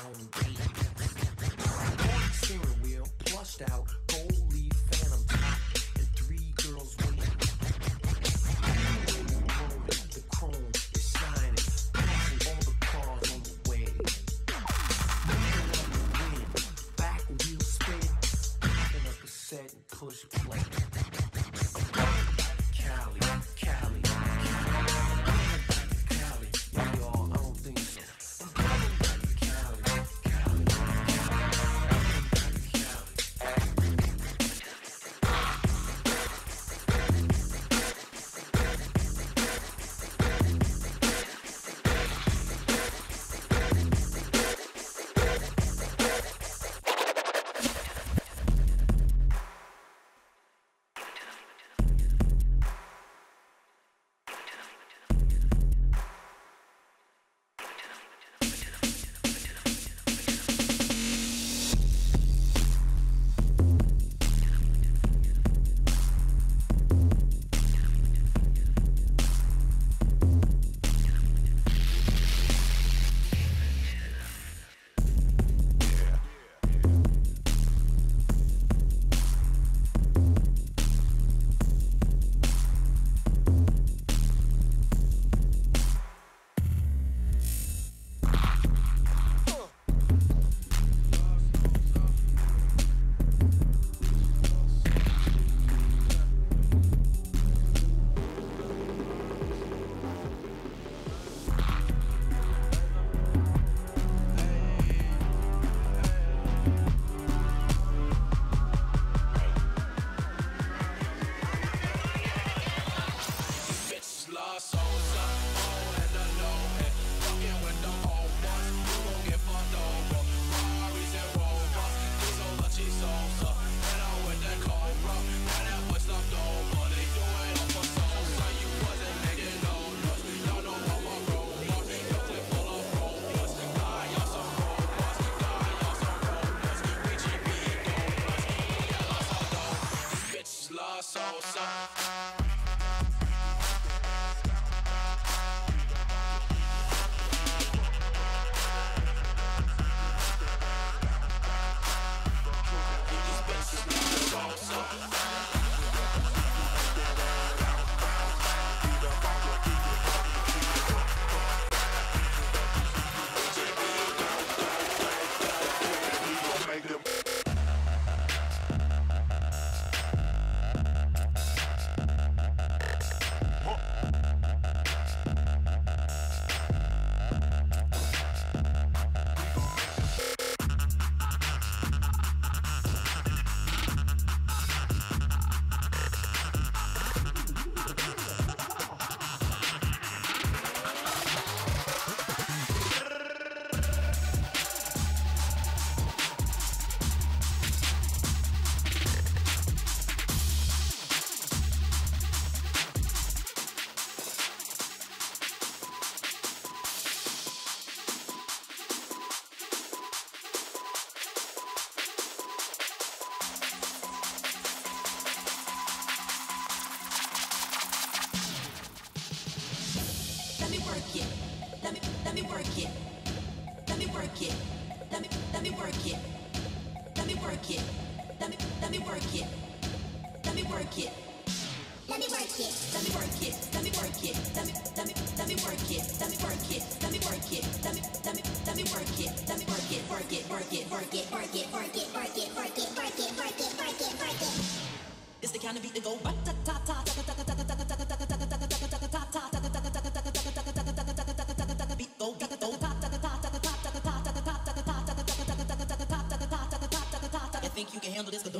disco.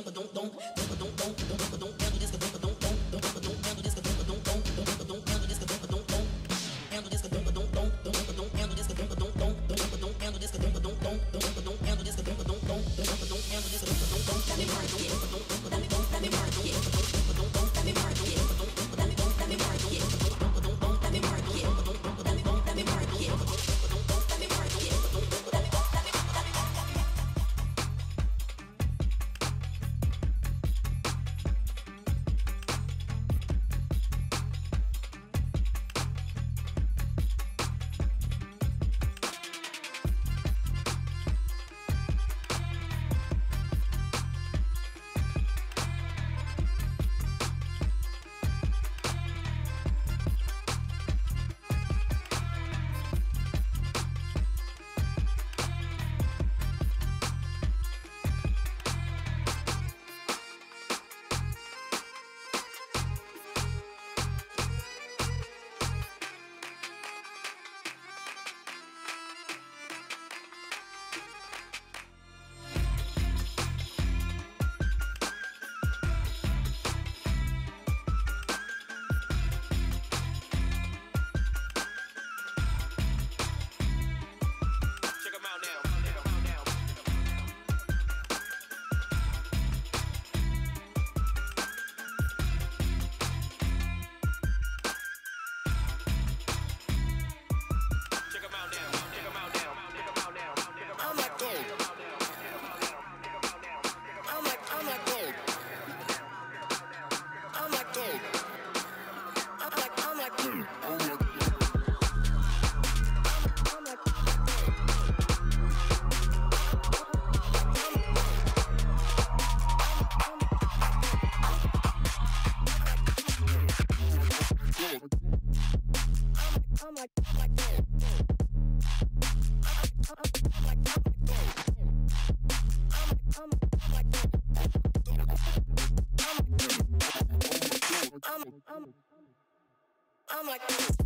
I'm, like.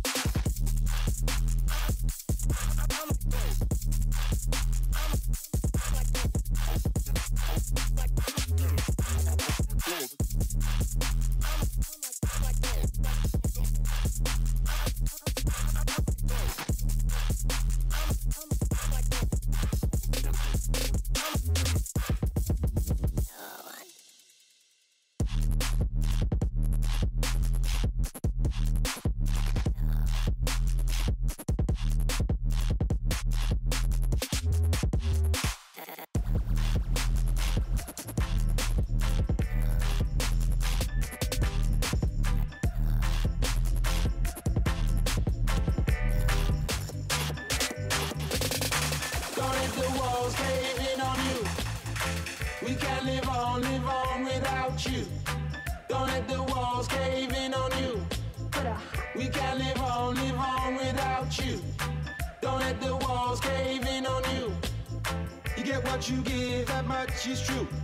you give, that much is true.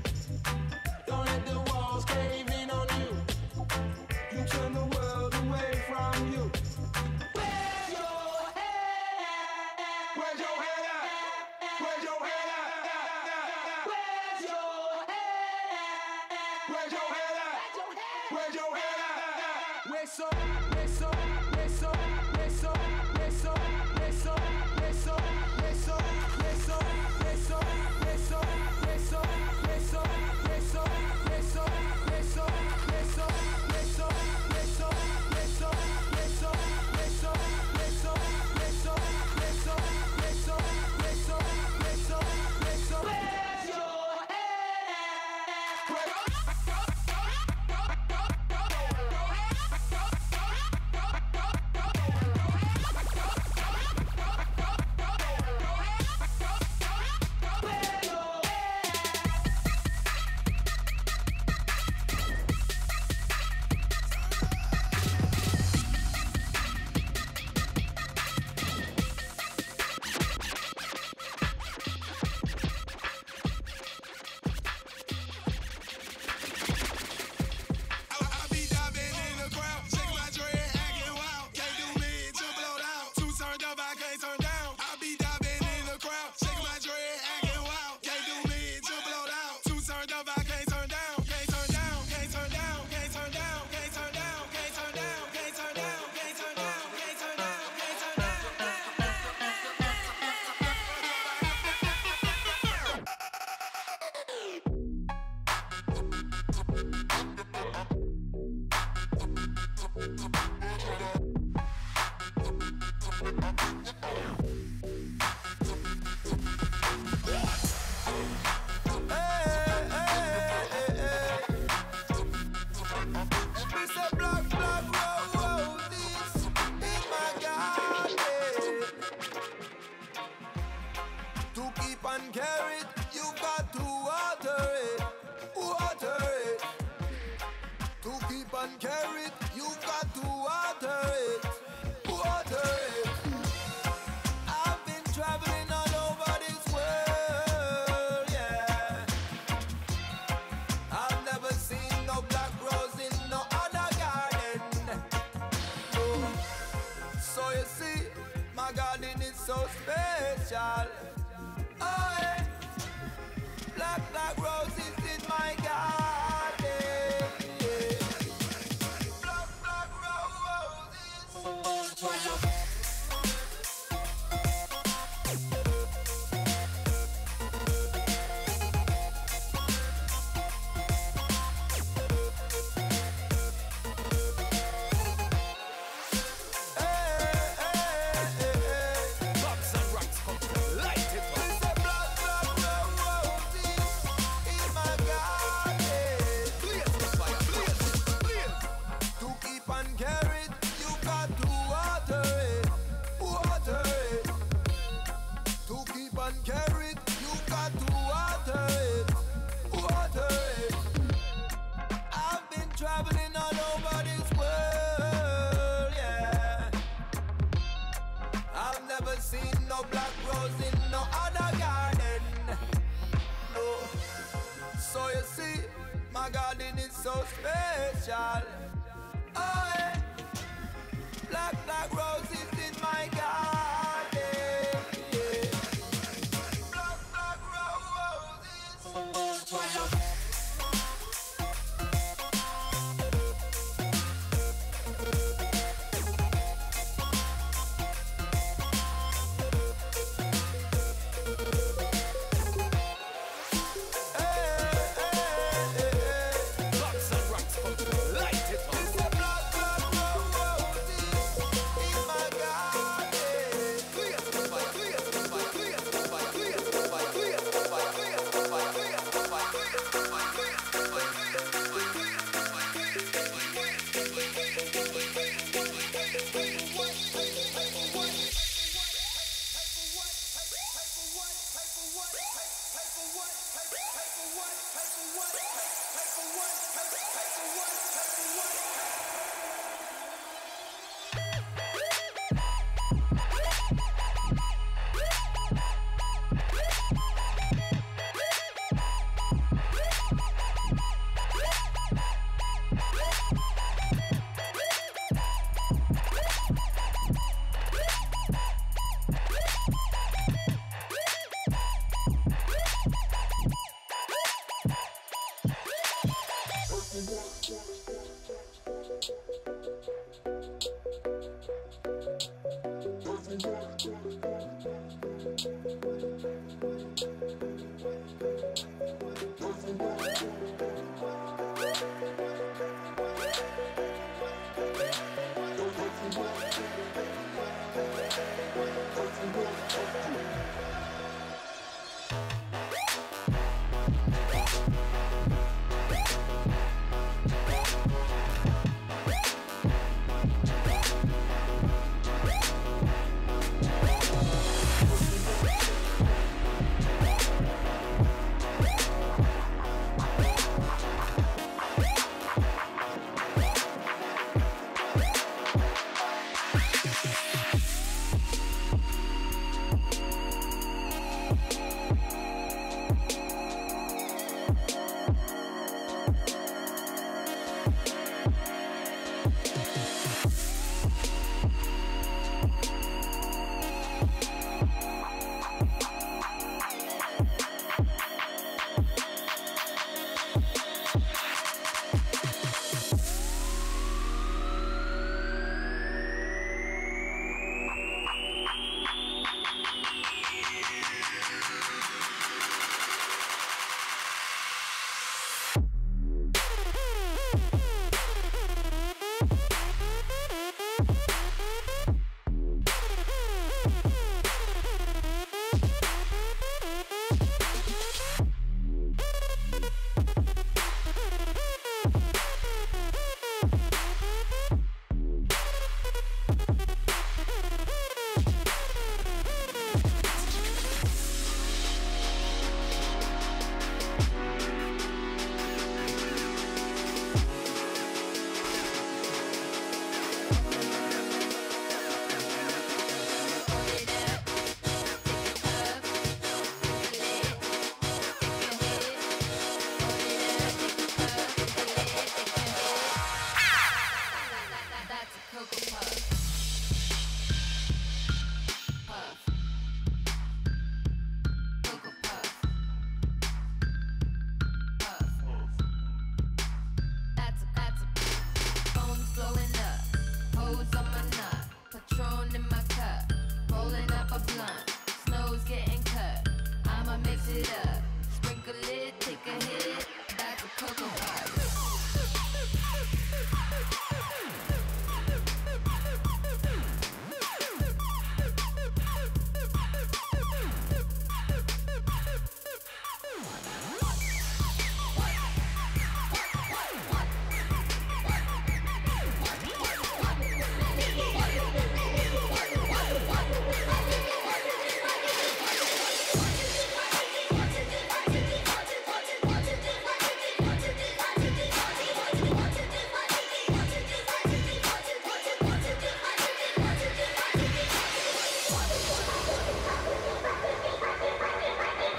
Special.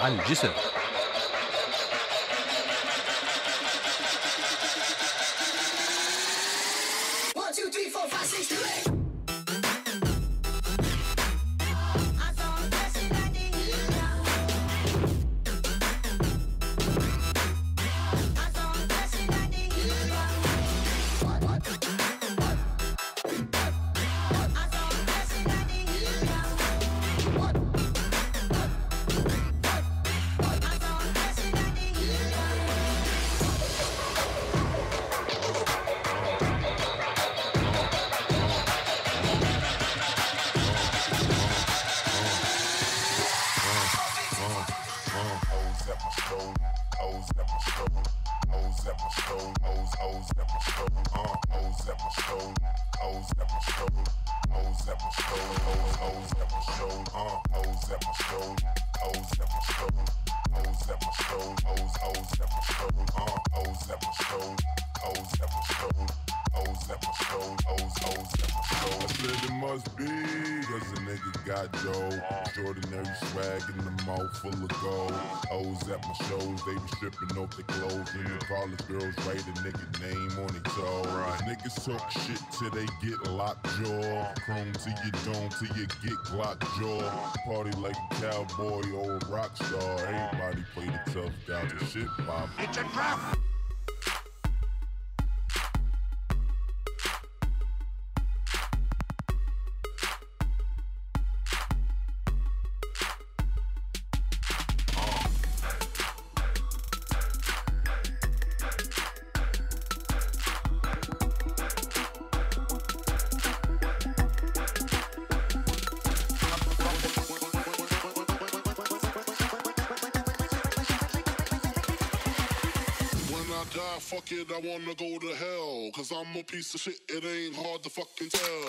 على الجسر niggas talk shit till they get locked jaw. Chrome till you don't, till you get glock jaw. Party like a cowboy or a rock star. Everybody play the tough guy, the shit pop. It's a trap! piece of shit, it ain't hard to fucking tell.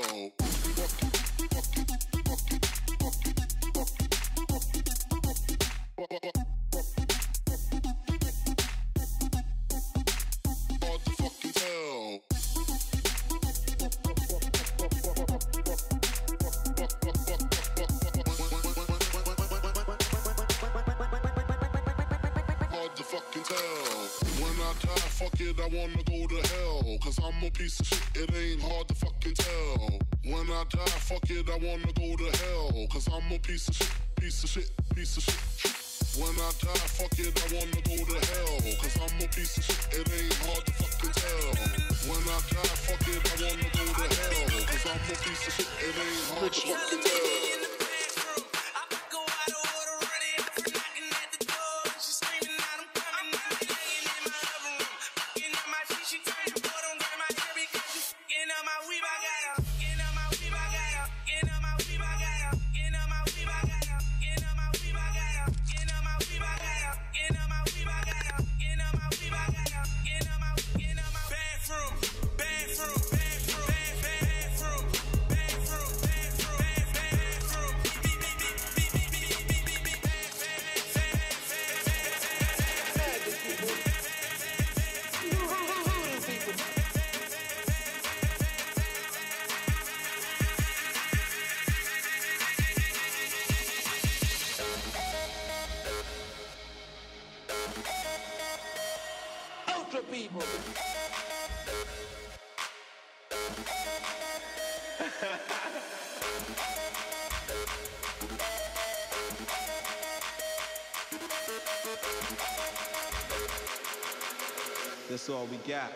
That's all we got.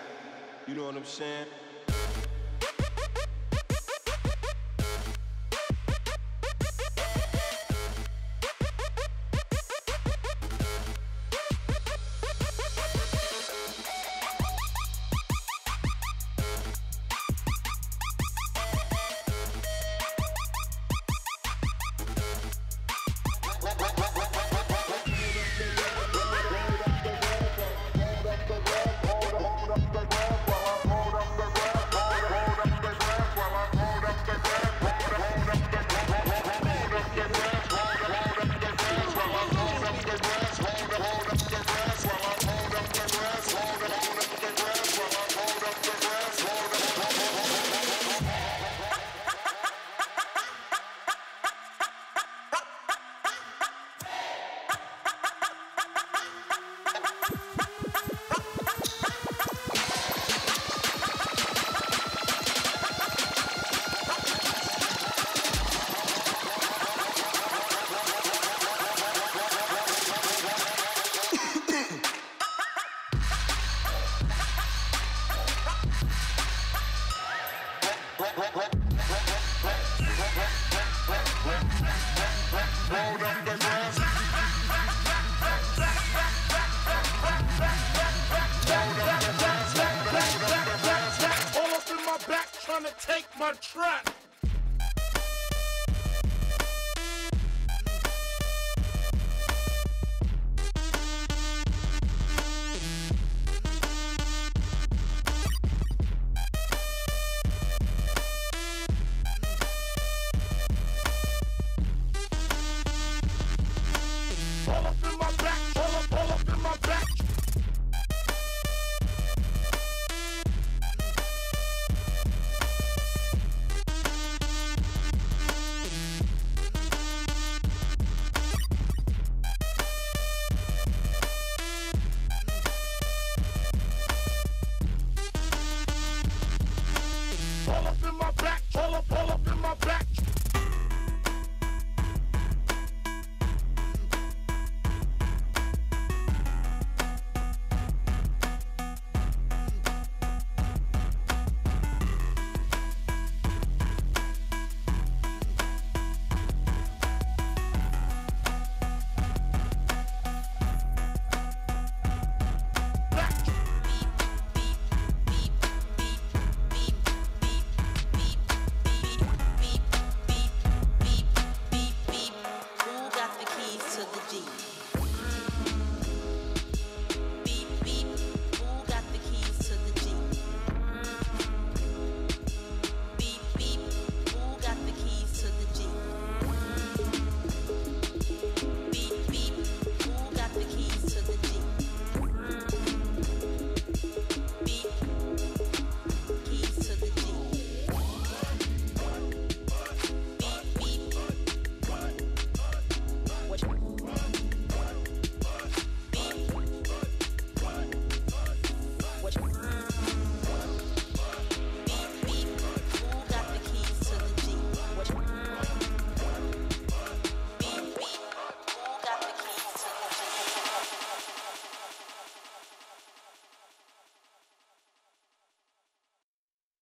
You know what I'm saying?